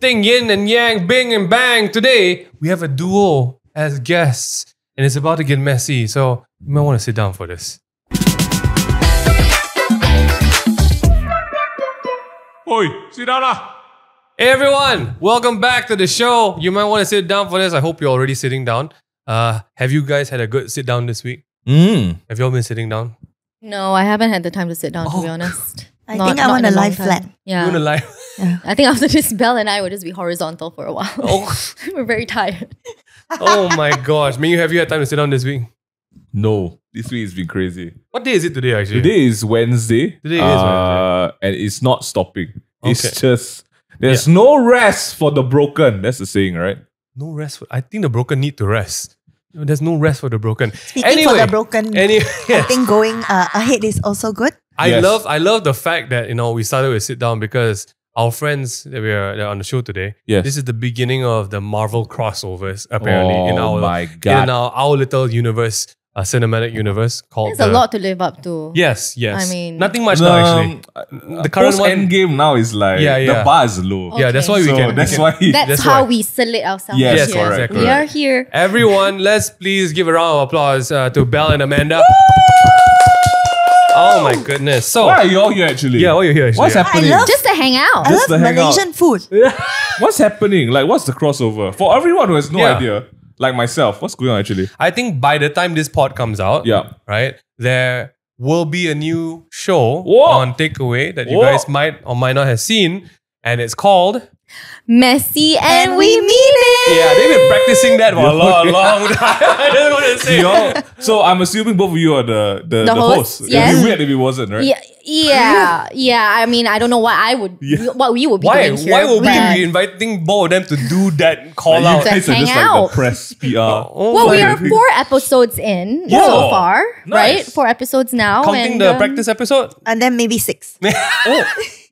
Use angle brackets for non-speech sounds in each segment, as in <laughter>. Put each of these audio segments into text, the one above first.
Thing Yin and Yang, Bing and Bang. Today, we have a duo as guests, and it's about to get messy. So, you might want to sit down for this. Oi, sit down lah. Hey everyone, welcome back to the show. You might want to sit down for this. I hope you're already sitting down. Uh, have you guys had a good sit down this week? Mm. Have you all been sitting down? No, I haven't had the time to sit down, to be Oh. honest. I Not- think I not want in a long lie flat. Yeah. You wanna lie? <laughs> I think after this, Belle and I will just be horizontal for a while. Oh, <laughs> We're very tired. <laughs> oh my gosh. Ming, have you had time to sit down this week? No, this week has been crazy. What day is it today actually? Today is Wednesday. Today is Wednesday. and it's not stopping. It's Okay. just there's no rest for the broken. That's the saying, right? No rest. For, I think the broken need to rest. There's no rest for the broken. Speaking Anyway, for the broken, Any, I think going uh, ahead is also good. I Yes. love I love the fact that you know we started with sit down because our friends that we are that on the show today. Yes. This is the beginning of the Marvel crossovers apparently in Oh our my in our, our little universe, a cinematic universe called. There's a lot to live up to. Yes, yes. I mean- nothing much now actually. Um, The current post one- end game now is like Yeah, yeah. the bar is low. Yeah, that's why we so can. we that's why That's, That's how why. we salute ourselves. Yes, Yes, here. correct, We are here. Everyone, let's please give a round of applause uh, to Belle and Amanda. Oh my goodness! So Why are you all here actually? yeah, what you here? Actually? What's yeah. happening? love- Just to hang out. I love hang out. Malaysian food. <laughs> What's happening? Like, what's the crossover? For everyone who has no Yeah. idea, like myself, what's going on actually? I think by the time this pod comes out, Yeah. right, there will be a new show Whoa. on Takeaway that you Whoa. guys might or might not have seen, and it's called. Messy and, And we we mean it. Yeah, they've been practicing that for a long, long time. <laughs> I just want to say. Y'all- so I'm assuming both of you are the the, The the, hosts, hosts. yes. It'd be weird if it wasn't, right? Yeah, yeah, yeah. I mean, I don't know what I would, Yeah. what we would be Why? doing here. Why would we be inviting both of them to do that call Like, out? you guys are hang just out. like the press PR. Oh Well, we are four episodes in Yeah. so far, right? Four episodes now. counting and, the um, practice episode. And then maybe six. <laughs>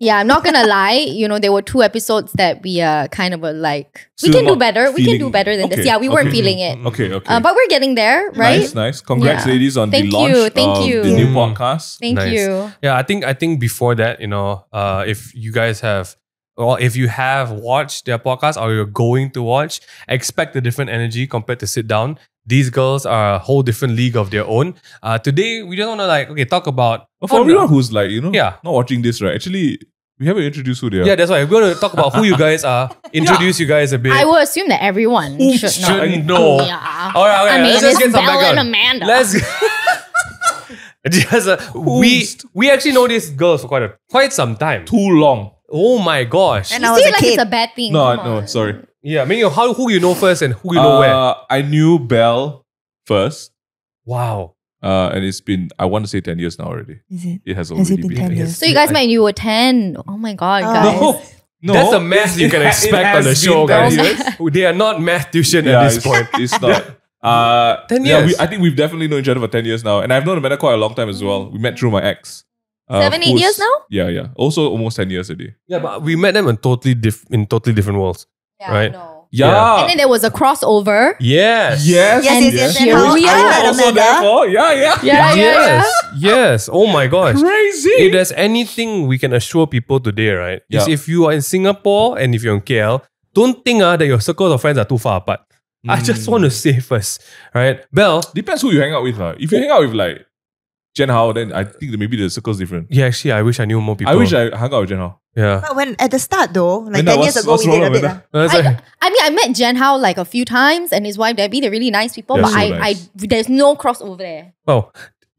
Yeah, I'm not gonna lie. You know, there were two episodes that we uh kind of a like, we can do not better. We can do better than this. Yeah, we weren't feeling it. Okay, okay. Uh, but we're getting there, right? Nice, nice. Congrats, Yeah. ladies, on Thank the launch you, thank of you. the new podcast. Thank Nice. you. Yeah, I think I think before that, you know, uh, if you guys have or if you have watched their podcast or you're going to watch, expect a different energy compared to sit down. These girls are a whole different league of their own. Uh, today we just want to like okay talk about But for everyone who's like, you know, Yeah. not watching this, right? Actually, we haven't introduced who they are. yeah. That's why we're going to talk about who you guys are. <laughs> Introduce you guys a bit. I will assume that everyone Oops, should know. Should know. Yeah. All right, all right, I mean, let's just it's get some Bella and background. Amanda. Let's. <laughs> Just, uh, we we actually know these girls for quite a quite some time. Too long. Oh my gosh! And You I was say a like kid. it's a bad thing. No, Come no, on. sorry. yeah, I mean, how who you know first and who you know where? Uh, I knew Belle first, Wow. Uh, and it's been, I want to say 10 years now already. Is it? It has Has already it been 10 10 years? So you guys met when you were 10. Oh my God, Oh. guys. No, no. That's the math you can <laughs> ha- expect on the show, guys. <laughs> They are not math tuition Yeah, at this it's, point. <laughs> it's not. Uh, 10 years. Yeah, we. I think we've definitely known each other for 10 years now. And I've known Amanda quite a long time as well. We met through my ex. Uh, Seven, eight years now? Yeah, yeah. Also almost 10 years already. Yeah, but we met them in totally diff- in totally different worlds. Yeah, Right. no. Yeah. And then there was a crossover. Yes. yes. Yes, And yes, yes. here And how we I are. was also Amanda. there for. Yeah, yeah. Yeah, yeah, yes. Yes. Oh my gosh. Crazy. If there's anything we can assure people today, right, is if you are in Singapore and if you're in KL, don't think uh, that your circle of friends are too far apart. I just Mm. want to say first, right? Belle, Depends who you hang out with. lah. If you hang out with like Jen Hao, then I think that maybe the circle's different. yeah, actually, I wish I knew more people. I wish I hung out with Jen Hao. Yeah. But when at the start though, like Amanda, 10 years ago, what's we did a bit. Amanda? ah. I, like- I mean, I met Jen Hao like a few times and his wife Debbie. They're really nice people, They're but so I, nice. I, there's no crossover there. oh,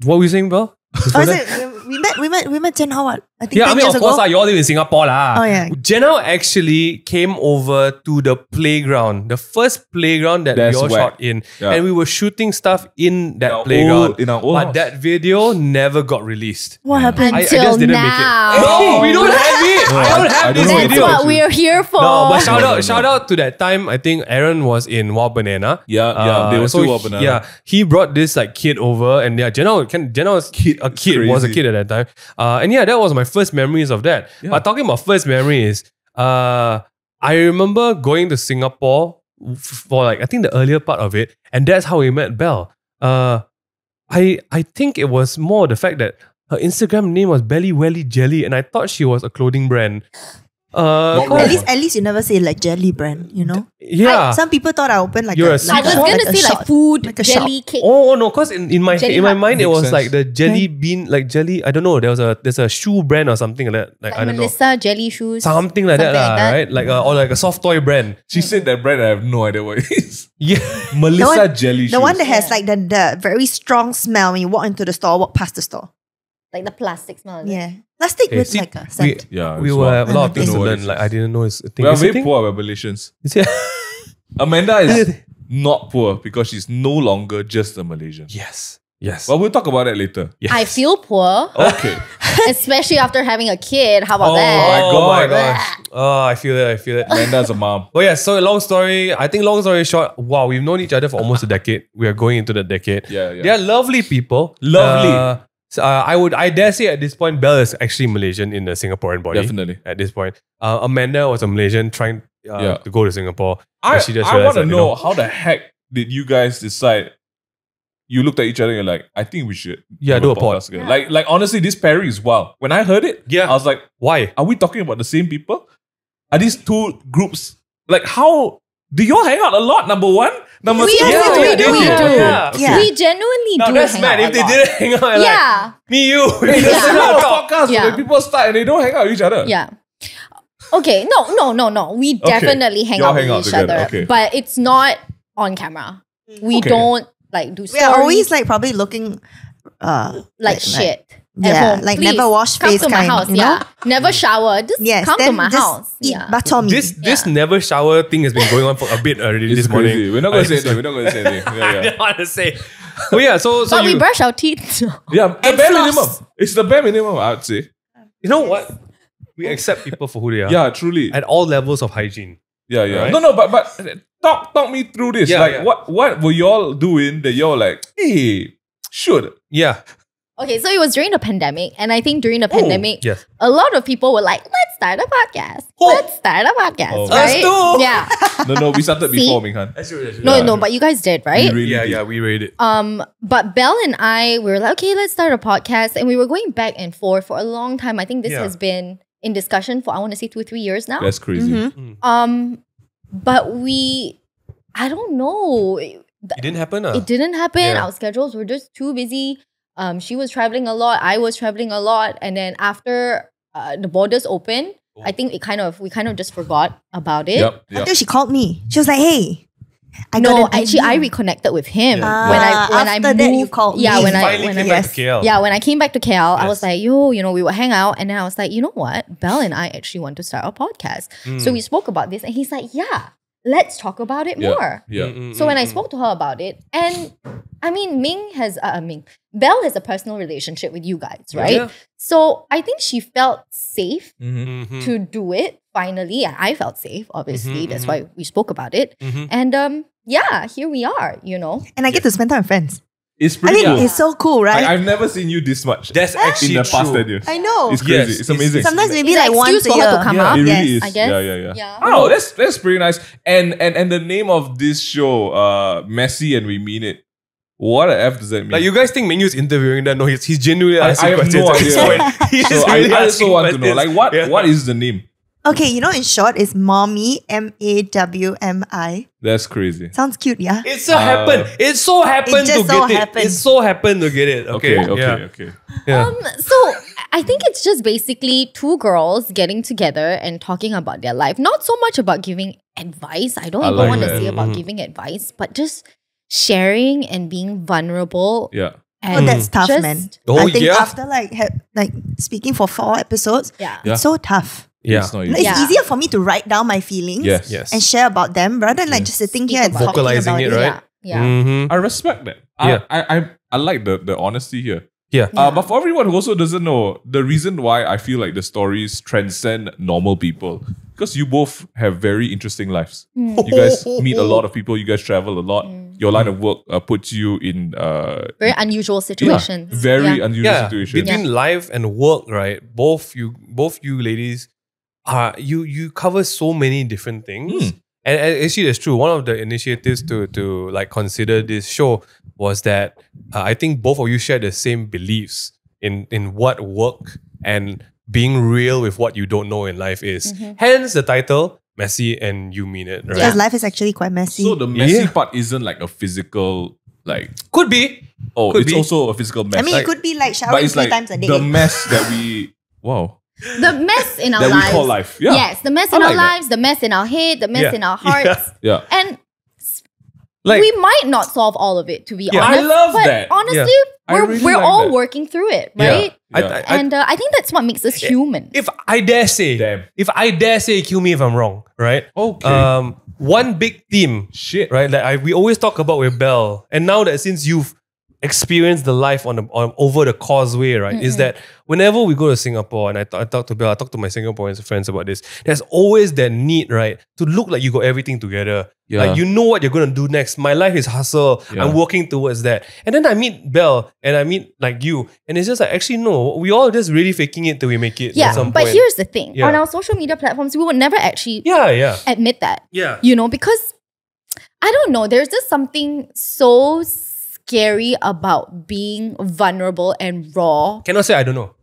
what were you saying, Belle? Oh, it? We met, we met, we met Jen Howard. I think Yeah, I mean, years of course, ago. lah, you all live in Singapore. lah. Oh, yeah. Jenna actually came over to the playground, the first playground that That's we all whack. shot in. Yeah. And we were shooting stuff in that In playground. old- in our old but house. that video never got released. What happened? I- I just didn't make it. No, we don't have it. <laughs> No, I I- don't have I this don't know That's video. what we're here for. No, but shout out, <laughs> shout out to that time. I think Aaron was in Wild Banana. Yeah, yeah. They were Uh, so still Wild Banana. Yeah, he brought this like kid over, and yeah, Jenna, can Jenna was Kid, a kid was a kid at that time. Uh, and yeah, that was my first memories of that. Yeah. But talking about first memories, uh, I remember going to Singapore for like I think the earlier part of it, and that's how we met Belle. Uh, I I think it was more the fact that her Instagram name was Belly Welly Jelly, and I thought she was a clothing brand. Uh, At least, at least you never say like jelly brand. You know. yeah. Some people thought I opened like You're a, a like I was gonna like say like food, Like a jelly cake. Oh no, cause in, in my Jelly in my Hut. mind it was sense. like the jelly bean, like jelly. I don't know. There was a there's a shoe brand or something like that. Like, Like I don't Melissa jelly shoes. something like that, like lah, that. right? Like a, or like a soft toy brand. She said that brand. I have no idea what it is. <laughs> Yeah, Melissa one- Jelly The one that has Yeah. like the, the very strong smell when you walk into the store, walk past the store. Like the plastic smell. is it? Yeah. Plastic Okay, with see, like a we. Yeah, we it's will a lot of I things to learn. Like. I didn't know it's a thing. We are Is it a very thing? poor at Malaysians. Is it- <laughs> Amanda is not poor because she's no longer just a Malaysian. yes, yes. But we'll talk about that later. yes. I feel poor, Okay. <laughs> especially after having a kid. How about Oh that? my Oh my God. gosh. Oh, I feel that. I feel that. Amanda's a mom. <laughs> Oh yeah, so long story. I think long story short, wow, we've known each other for almost a decade. We are going into the decade. Yeah, yeah. They are lovely people. Lovely. Uh, so, uh, I would, I dare say at this point, Belle is actually Malaysian in the Singaporean body. Definitely. At this point, uh, Amanda was a Malaysian trying uh, Yeah. to go to Singapore. I, she just I want to that, you know, know- how the heck did you guys decide? You looked at each other and you're like, I think we should Yeah, do a pod. podcast together. Like, like honestly, this pairing is wild. When I heard it, Yeah. I was like, Why? are we talking about the same people? Are these two groups like how do y'all hang out a lot? Number one, number We two. do, Yeah, we yeah, do, we do. yeah. Yeah. We genuinely No, do that's hang mad. out If a they lot. didn't hang out, like yeah, me, you. <laughs> Hey, there's Yeah. a lot of Talk. podcasts Yeah. where people start and they don't hang out with each other. yeah. Okay, no, no, no, no. We definitely hang Y'all out with each together, other, okay. but it's not on camera. We Okay. don't like do We are always like probably looking uh like shit. at yeah, home. like Please, never wash come face to my kind, house. you yeah, know? never shower. Just Yes, come to my house. Eat Yeah. batomi. This this Yeah. never shower thing has been going on for a bit already It's this crazy. morning. We're not going to say I- anything. We're not going to say anything. <laughs> Yeah, I yeah. didn't want to say. Oh yeah, so so but you we brush our teeth. <laughs> Yeah, the And bare floss. minimum. It's the bare minimum, I would say. you know what? We accept people for who they are. Yeah, truly. At all levels of hygiene. Yeah, yeah. Right? No, no, but but talk talk me through this. Yeah, like, yeah. what what were y'all doing that y'all like? Hey, should Yeah. Okay, so it was during the pandemic, and I think during the Oh, pandemic, Yes. a lot of people were like, "Let's start a podcast. Oh. Let's start a podcast." Oh. Us right? Yeah. <laughs> no, no. We started before Minghan. No, Yeah. no, but you guys did, right? We really yeah, did. yeah, we rate it. Um, but Belle and I we were like, okay, let's start a podcast, and we were going back and forth for a long time. I think this Yeah. has been in discussion for I want to say two or three years now. That's crazy. Mhm. Um, but we, I don't know, it, It didn't happen. Uh. it didn't happen. Yeah. Our schedules were just too busy. Um, she was traveling a lot. I was traveling a lot, and then after uh, the borders opened, I think it kind of we kind of just forgot about it. Yep, yep. Until she called me. She was like, hey, I know. no, actually, I reconnected with him Yeah. when I when I moved. that you called yeah, me. when I Finally when came I back to KL. yeah, when I came back to KL, I was like, yo, you know, we would hang out. And then I was like, you know what? Belle and I actually want to start a podcast. Mm. So we spoke about this and he's like, yeah, let's talk about it Yeah, more. yeah. Mm, mm, So when mm, I mm. spoke to her about it, and I mean, Ming has, uh, mean Belle has a personal relationship with you guys, right? Yeah. So I think she felt safe Mhm. Mhm, to do it finally. And I felt safe, obviously. Mhm, That's mhm. why we spoke about it. mhm. And um, yeah, here we are, you know. And I get to spend time with friends. It's pretty I pretty mean, cool. it's so cool, right? I, I've never seen you this much That's actually in the past true. 10 years. I know. It's crazy. Yes, it's it's- amazing. Sometimes maybe It's like an once excuse a for her year. to come yeah, out. it Yes, really is. I guess. Yeah, yeah, yeah. Yeah. Oh, that's that's pretty nice. And and and the name of this show, uh, Messy and We Mean It. What the f does that mean? Like you guys think Menu's interviewing that? No, he's, he's genuinely I- asking I have questions. no at idea. <laughs> He's so I, really I also asking want to know, questions. like, what Yeah. what is the name? Okay, you know, in short, it's mommy, M A W M I. That's crazy. Sounds cute, yeah? It so Uh, happened. It so happened to just get so it. happened. It so happened to get it. Okay. Okay, okay, Yeah. okay. yeah. Um, so I think it's just basically two girls getting together and talking about their life. Not so much about giving advice. I don't I even like want to say about Mhm. giving advice, but just sharing and being vulnerable. Yeah. Oh, that's tough, just- man. Oh, I think yeah. after like ha- like speaking for four episodes, Yeah. Yeah. it's so tough. Yeah. It's not easy. It's Yeah. easier for me to write down my feelings Yes. Yes. and share about them rather than like Yes. just sitting Speak here and about talking Vocalizing about it, it. right? Yeah. Yeah. Mhm. I respect that. Yeah. I, I, I, I like the, the honesty here. Yeah. Uh, but for everyone who also doesn't know, the reason why I feel like the stories transcend normal people, because you both have very interesting lives. Mm. You guys <laughs> meet a lot of people, you guys travel a lot. Mm. Your line of work uh, puts you in uh, Very unusual situations. very Yeah. unusual yeah. situations. Between life and work, right? Both you, both you ladies, are you you cover so many different things. Hmm. And, and actually, that's true. One of the initiatives to to like consider this show was that uh, I think both of you share the same beliefs in in what work and being real with what you don't know in life is. Mhm. Hence the title, Messy and You Mean It, right? Because life is actually quite messy. So the messy Yeah. part isn't like a physical like Could be. oh Could it's be. also a physical mess. I mean, like- it could be like but showering three like times a day. the mess that we wow The mess in our that lives. we call life. Yeah. Yes, the mess I in our like that. lives, the mess in our head, the mess Yeah. in our <laughs> hearts. Yeah. And Like we might not solve all of it, to be Yeah. I honest. love but that. honestly, I we're, really we're like all that. working through it, Yeah. right? I, Yeah. I, I, and uh, I think that's what makes us human. if I dare say, Damn. if I dare say, kill me if I'm wrong, right? Okay. Um, one big theme Shit. right? That I, we always talk about with Belle, and now that since you've experienced the life on the on over the causeway, right, is Mm-mm. that whenever we go to Singapore, and I, th- I talk to Belle, I talk to my Singaporean friends about this. There's always that need, right, to look like you got everything together. Yeah. Like you know what you're gonna do next. My life is hustle. Yeah. I'm working towards that. And then I meet Bell and I meet like you, and it's just like actually no, we all just really faking it till we make it. yeah, at some but point. here's the thing: Yeah. on our social media platforms, we would never actually yeah, yeah, admit that, yeah. you know, because I don't know. There's just something so scary about being vulnerable and raw. Cannot say I don't know.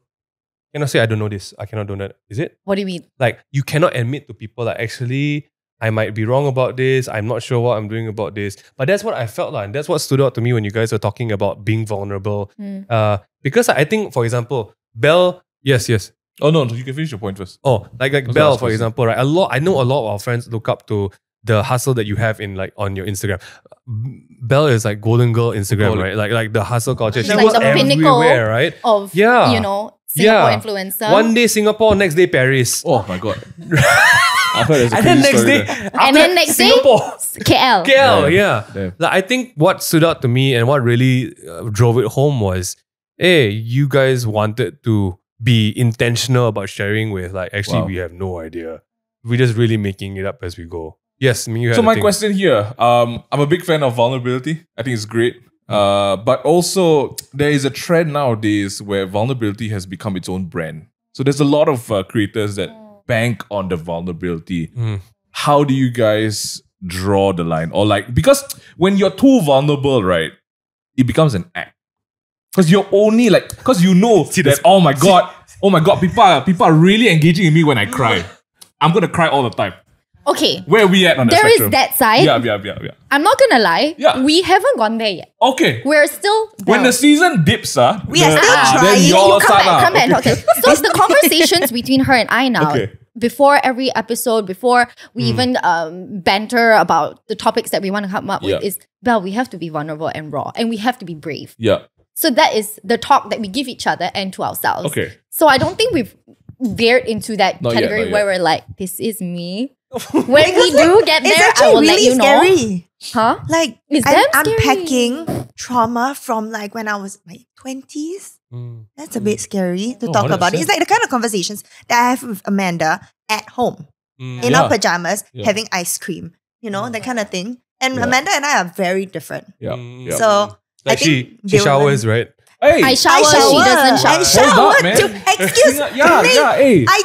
Cannot say I don't know this. I cannot do that. Is it? What do you mean? like you cannot admit to people that actually I might be wrong about this. I'm not sure what I'm doing about this. But that's what I felt like. And that's what stood out to me when you guys were talking about being vulnerable. Mm. Uh, because I think, for example, Bell, yes, yes. Oh no, no, you can finish your point first. Oh, like like That's what I Belle, was for example, right? A lot I know a lot of our friends look up to the hustle that you have in like on your Instagram. Belle is like golden girl Instagram, Call it. right? Like like the hustle culture. She Like was the pinnacle. everywhere, right? Of Yeah. you know, Singapore Yeah. influencer. One day Singapore, next day Paris. Oh my god. I've heard there's and then next day, there. And then next day- Singapore. KL. KL, Damn. yeah. Damn. Like, I think what stood out to me and what really uh, drove it home was, hey, you guys wanted to be intentional about sharing with. Like, actually, Wow. we have no idea. We're just really making it up as we go. Yes, I mean, you had So my thing. question here, um, I'm a big fan of vulnerability. I think it's great. Uh, but also there is a trend nowadays where vulnerability has become its own brand. So there's a lot of uh, creators that bank on the vulnerability. Mm. How do you guys draw the line? Or like because when you're too vulnerable, right, it becomes an act. Because you're only like because you know See, that oh my god, oh my god, people are people are really engaging in me when I cry. <laughs> I'm gonna cry all the time. Okay. Where are we at on that There is spectrum? that side. Yeah, yeah, yeah, yeah. I'm not gonna lie. Yeah. We haven't gone there yet. Okay. We're still When the season dips, ah, We are still ah, trying. Then You y'all you come back, ah, come back and okay. So it's the conversations between her and I now. Okay. Before every episode, before we Hmm. even um, banter about the topics that we want to come up Yeah. with, is Belle, we have to be vulnerable and raw, and we have to be brave. Yeah. So that is the talk that we give each other and to ourselves. Okay. So I don't think we've veered into that Not category not where yet. we're like, this is me. <laughs> when we do get it's there, I actually will let really you know. scary. Huh? Like It's I'm damn scary. unpacking trauma from like when I was like twenties. Mm. That's a bit scary to Oh, talk about. 100%. It's like the kind of conversations that I have with Amanda at home Mm. in Yeah. our pajamas, Yeah. having ice cream. You know that kind of thing. And Yeah. Amanda and I are very different. Yeah. Mm. So Like I she, think she they will showers, right? hey. I shower, she doesn't shower. I Hold shower up, man. excuse yeah, me. yeah, hey. I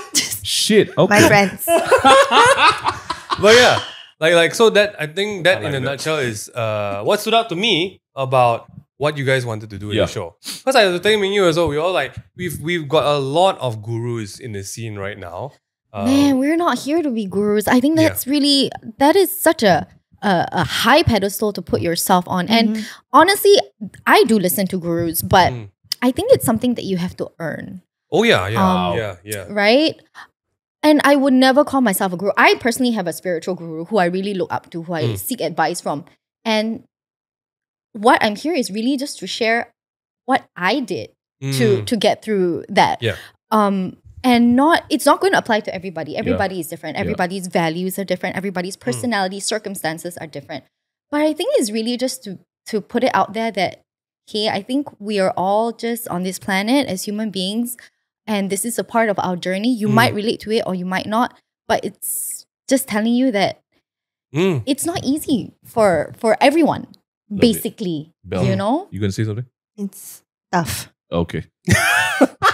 Shit. Okay. my friends. <laughs> But yeah, like like so that I think that I in a that. nutshell is uh what stood out to me about what you guys wanted to do in Yeah. the show. Because I was telling you as well, we all like we've we've got a lot of gurus in the scene right now. Um, Man, we're not here to be gurus. I think Yeah. that's really that is such a a, a high pedestal to put yourself on. And Mhm. honestly, I do listen to gurus, but Mm. I think it's something that you have to earn, oh yeah, yeah, Um, yeah, yeah. right? And I would never call myself a guru. I personally have a spiritual guru who I really look up to, who I Mm. seek advice from. And what I'm here is really just to share what I did to Mm. to get through that. Yeah. Um and not it's not going to apply to everybody. Everybody is different. Yeah. Everybody's values are different. Everybody's personality, circumstances are different. But I think it's really just to to put it out there that hey, I think we are all just on this planet as human beings and this is a part of our journey. You Mm. might relate to it or you might not, but it's just telling you that Mm. it's not easy for for everyone Love basically, Belle. you know? You gonna say something? It's tough. Okay. <laughs>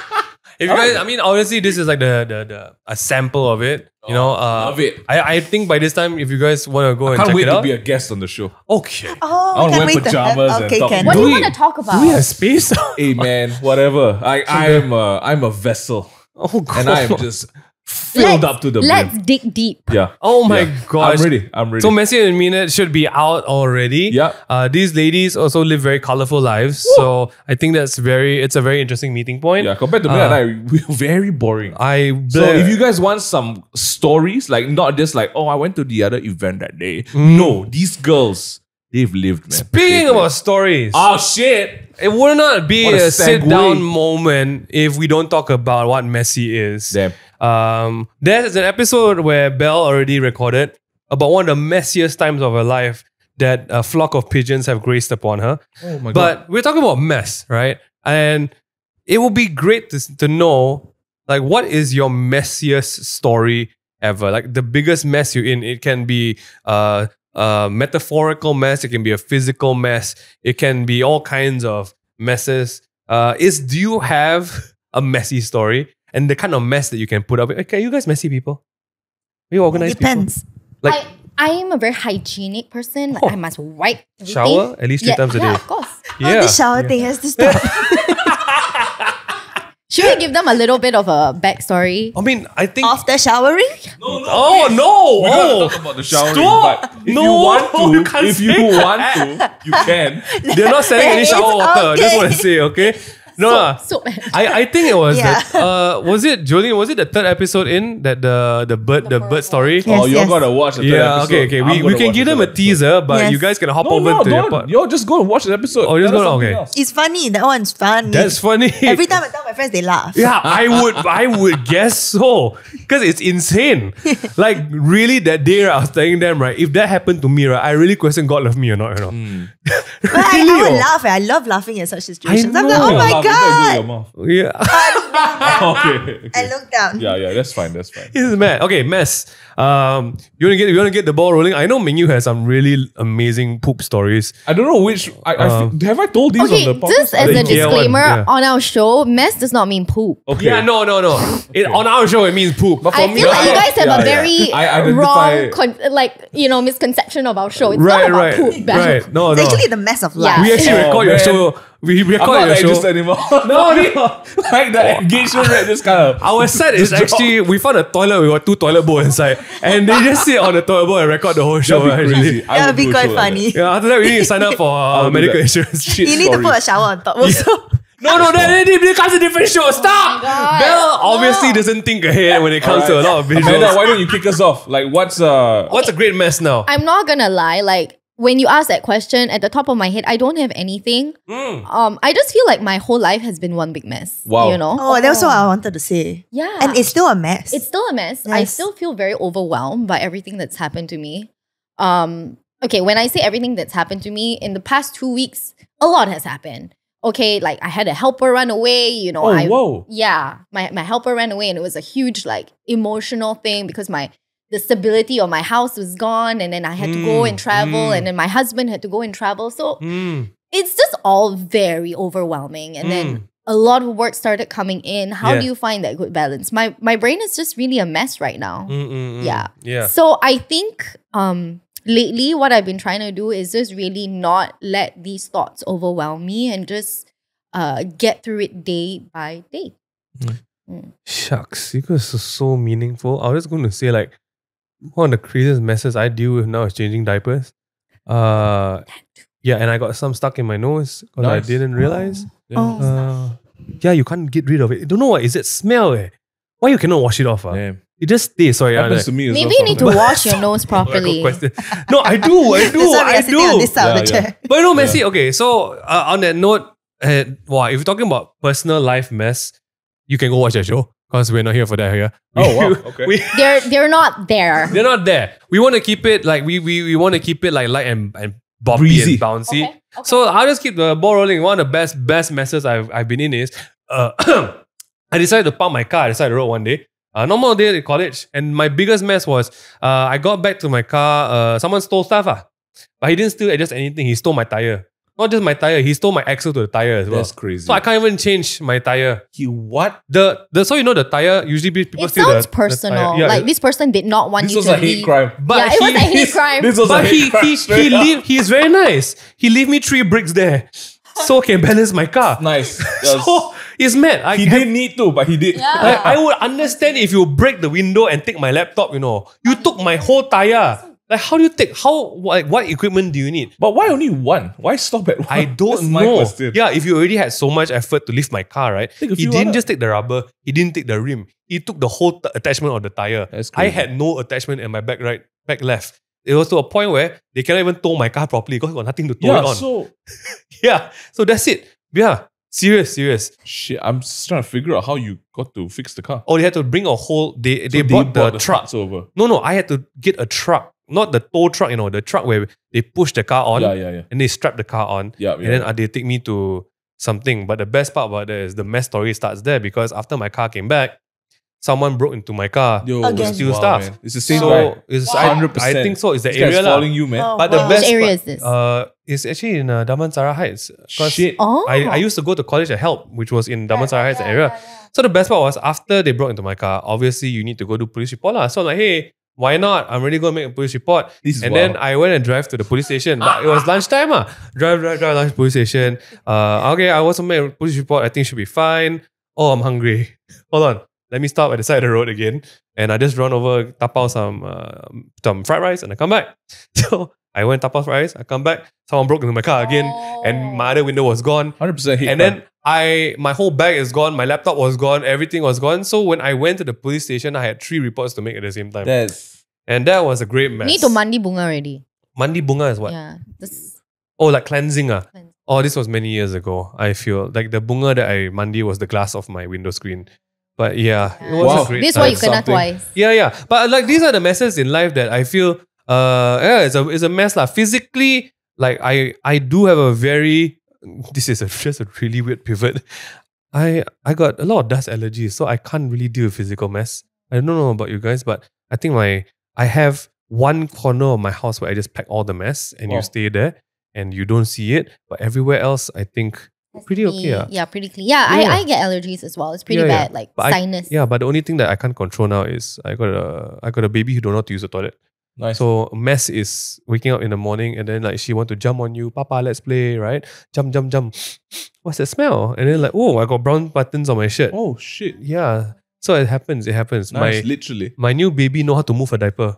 If you guys, I mean, honestly, this is like the the, the a sample of it. You know, uh, Love it. I, I think by this time, if you guys want to go and Can't check wait it to out, be a guest on the show. okay. Oh, I wanna can't wear wait to have- pajamas and Okay, talk- can. What do Do you it. want to talk about? Do we have space? Hey man, whatever. I I'm a I'm a vessel. Oh god. and I am just filled Let's- up to the Let's brim. dig deep. Yeah. Oh my Yeah. gosh. I'm ready. I'm ready. So Messy and Minette should be out already. Yeah. Uh, these ladies also live very colorful lives. So I think that's very it's a very interesting meeting point. yeah, compared to me Uh, and I, we're very boring. I So if you guys want some stories, like not just like, oh, I went to the other event that day. No, these girls, they've lived, man. Mm. speaking They've about lived. stories, oh shit, it would not be What a a, sit down moment if we don't talk about what Messi is. damn. Um, there's an episode where Belle already recorded about one of the messiest times of her life that a flock of pigeons have graced upon her. Oh my god. But we're talking about mess, right? And it would be great to, to know, like, what is your messiest story ever? Like the biggest mess you're in. It can be uh, a metaphorical mess. It can be a physical mess. It can be all kinds of messes. Uh, is do you have a messy story and the kind of mess that you can put up? with? Okay, you guys messy people. Are you organized people? Depends. Like I, I am a very hygienic person. Like Oh. I must wipe everything. shower at least three yeah, times a yeah, day. of course. Oh, Yeah. the shower thing has to stop. <laughs> Should we give them a little bit of a backstory? I mean, I think. After showering? No, no. Oh no! We're oh, gonna talk about the showering, Stop! but if No, <laughs> you want to, you can't if you want that. to, you can. They're not selling any <laughs> shower water. I just want to say, okay? No, lah. So, <laughs> I, I think it was Yeah. the, uh was it Jolene was it the third episode in that the the bird the, bird story Yeah. oh, you're yes. gonna watch the third yeah episode. okay okay I'm we, we can give them a teaser but Yes. you guys can hop No, over no, to your don't. part Yo, just go and watch the episode. Oh, just go- okay. else. It's funny. That one's funny. that's funny Every time I tell my friends, they laugh. yeah I would I would guess so because it's insane <laughs> like really that day right, I was telling them right if that happened to me right I really question God love me or not you know <laughs> But I, I would oh. laugh. eh. I love laughing at such situations. I'm like, know. oh my laugh, later you your mouth. yeah <laughs> <laughs> okay. I okay. look down. Yeah, yeah, that's fine. That's fine. This is mad. Okay, mess. Um, you wanna get you wanna get the ball rolling? I know Mingyue has some really amazing poop stories. I don't know which. I, I Uh, have I told these okay, on the podcast? just as a disclaimer, yeah. on our show, mess does not mean poop. okay. Yeah, no, no, no. It, on our show, it means poop. But for I me, feel like you guys have Yeah, a yeah. very I wrong, con- like you know, misconception of our show. It's right, not about right, poop. right. No, no. It's actually the mess of Yeah. life. we actually Oh, record your show. We I'm record not your show. anymore. <laughs> no, no. <laughs> like the engagement rate just kind of. <laughs> Our set is Just drop. actually we found a toilet. We got two toilet bowl inside, and they just sit on the toilet bowl and record the whole show. That'd be Actually, crazy. That would would be quite show like funny. yeah. After that, we need to sign up for uh, medical insurance. Shit You need to put a shower on top also. No, no, that, that, becomes a different show. Stop. God. Belle obviously doesn't think ahead when it comes to a lot of visuals. Amanda, why don't you kick us off? Like, what's uh? What's a great mess now? I'm not gonna lie. Like when you ask that question, at the top of my head, I don't have anything. Mm. Um, I just feel like my whole life has been one big mess. Wow. You know. Oh, that's what I wanted to say. Yeah. And it's still a mess. it's still a mess. I still feel very overwhelmed by everything that's happened to me. Um, okay, when I say everything that's happened to me in the past two weeks, a lot has happened. Okay, like I had a helper run away, you know. Oh, I, whoa. Yeah, my, my helper ran away and it was a huge like emotional thing because my the stability of my house was gone and then I had to go Mm, and travel mm. and then my husband had to go and travel. So Mm, it's just all very overwhelming. And then mm. a lot of work started coming in. How Yeah. do you find that good balance? My my brain is just really a mess right now. Mm, mm, mm. Yeah. Yeah. So I think um lately what I've been trying to do is just really not let these thoughts overwhelm me and just uh get through it day by day. Shucks, you guys are so meaningful. I was just going to say, like, one of the craziest messes I deal with now is changing diapers. Uh, yeah, and I got some stuck in my nose because I didn't realize. Yeah. Oh. Uh, yeah, you can't get rid of it. don't know what is it smell. Eh? Why you cannot wash it off? ah? Damn. It just stays. Sorry, Happens I, to me Maybe well you need to wash your nose Oh, I got properly. No, I do. I <laughs> do. That's why we I are on do. this side of the Yeah, yeah. chair. But you know, Messi, okay, so uh, on that note, uh, wow, if you're talking about personal life mess, you can go watch that show because we're not here for that here. Oh, wow. <laughs> Okay. We, <laughs> They're they're not there. they're not there. We want to keep it like we we, we want to keep it like light and, and boppy Breezy. and bouncy. Okay, okay. So I'll just keep the ball rolling. One of the best best messes I've I've been in is uh, <clears throat> I decided to park my car. I decided to road one day. Uh, normal day at college, and my biggest mess was uh, I got back to my car. Uh, someone stole stuff, ah, but he didn't steal just anything. He stole my tire. Not just my tire. He stole my axle to the tire as well. That's crazy. So I can't even change my tire. He what? The the so you know the tire usually be- people It steal sounds the, the personal. tire. Yeah, like this person did not want This you was to a hate leave. crime. but yeah, it was a he- hate crime. This was a but hate he crime. he straight he up. <laughs> leave, he's very nice. He leave me three bricks there, so I can balance my car. Nice. That <laughs> So It's mad. I He have- didn't need to, but he did. I, I would understand if you break the window and take my laptop, you know. You took my whole tire. Like, how do you take? How, like, what equipment do you need? But why only one? Why stop at one? I don't know. Yeah, if you already had so much effort to lift my car, right? He didn't other- just take the rubber, he didn't take the rim. He took the whole t- attachment of the tire. That's I had no attachment in my back right, back left. It was to a point where they cannot even tow my car properly because got nothing to tow Yeah, it on. so <laughs> yeah, so that's it. Yeah, serious, serious. shit. I'm just trying to figure out how you got to fix the car. Oh, they had to bring a whole. They they So brought the, truck. over. No, no, I had to get a truck, not the tow truck. You know, the truck where they push the car on Yeah, yeah, yeah. and they strap the car on, Yeah, and then uh, they take me to something. But the best part about that is the mess story starts there because after my car came back, someone broke into my car. Yo, Again. that's Steal wild, stuff. man. It's the same so guy. it's I, 100%. I think so. It's the This guy's area lah. following you, man. Oh, But the best Which area part- is this? Uh, it's actually in uh, Damansara Heights. 'Cause Shit. oh. I, I used to go to college at Help, which was in Damansara Heights area. So the best part was after they broke into my car, obviously you need to go do police report. lah. So I'm like, hey, why not? I'm really going to make a police report. This and wild. then I went and drive to the police station. But it was <laughs> lunchtime. Ah. Drive, drive, drive, lunch police station. Uh, okay, I want to make a police report. I think it should be fine. Oh, I'm hungry. <laughs> Hold on. Let me stop at the side of the road again. And I just run over, tap out some, uh, some fried rice and I come back. <laughs> So I went tapao fried rice. I come back. Someone broke into my car again. And my other window was gone. 100% hate And then I my whole bag is gone, my laptop was gone, everything was gone. So when I went to the police station, I had three reports to make at the same time. that's and that was a great mess. Need to mandi bunga already. Mandi bunga is what? Yeah. This, Oh, like cleansing. Ah. Cleanse. Oh, this was many years ago. I feel like the bunga that I mandi was the glass of my window screen. But yeah, it was Wow. a great this time. why you That's kena twice. Yeah, yeah. But like these are the messes in life that I feel uh yeah, it's a it's a mess lah. Physically, like I I do have a very this is a <laughs> just a really weird pivot. I I got a lot of dust allergies, so I can't really deal with physical mess. I don't know about you guys, but I think my I have one corner of my house where I just pack all the mess and Wow. you stay there and you don't see it. But everywhere else, I think pretty okay. ah. Yeah, pretty clean. Yeah, Yeah. I, I get allergies as well. It's pretty Yeah, yeah. bad, like But I- sinus. Yeah, but the only thing that I can't control now is I got a I got a baby who don't know how to use the toilet. Nice. So mess is waking up in the morning and then like she want to jump on you, Papa, let's play, right? Jump, jump, jump. <sniffs> What's that smell? And then like, oh, I got brown buttons on my shirt. oh, shit. Yeah. So it happens. It happens. Nice, My literally. my new baby know how to move a diaper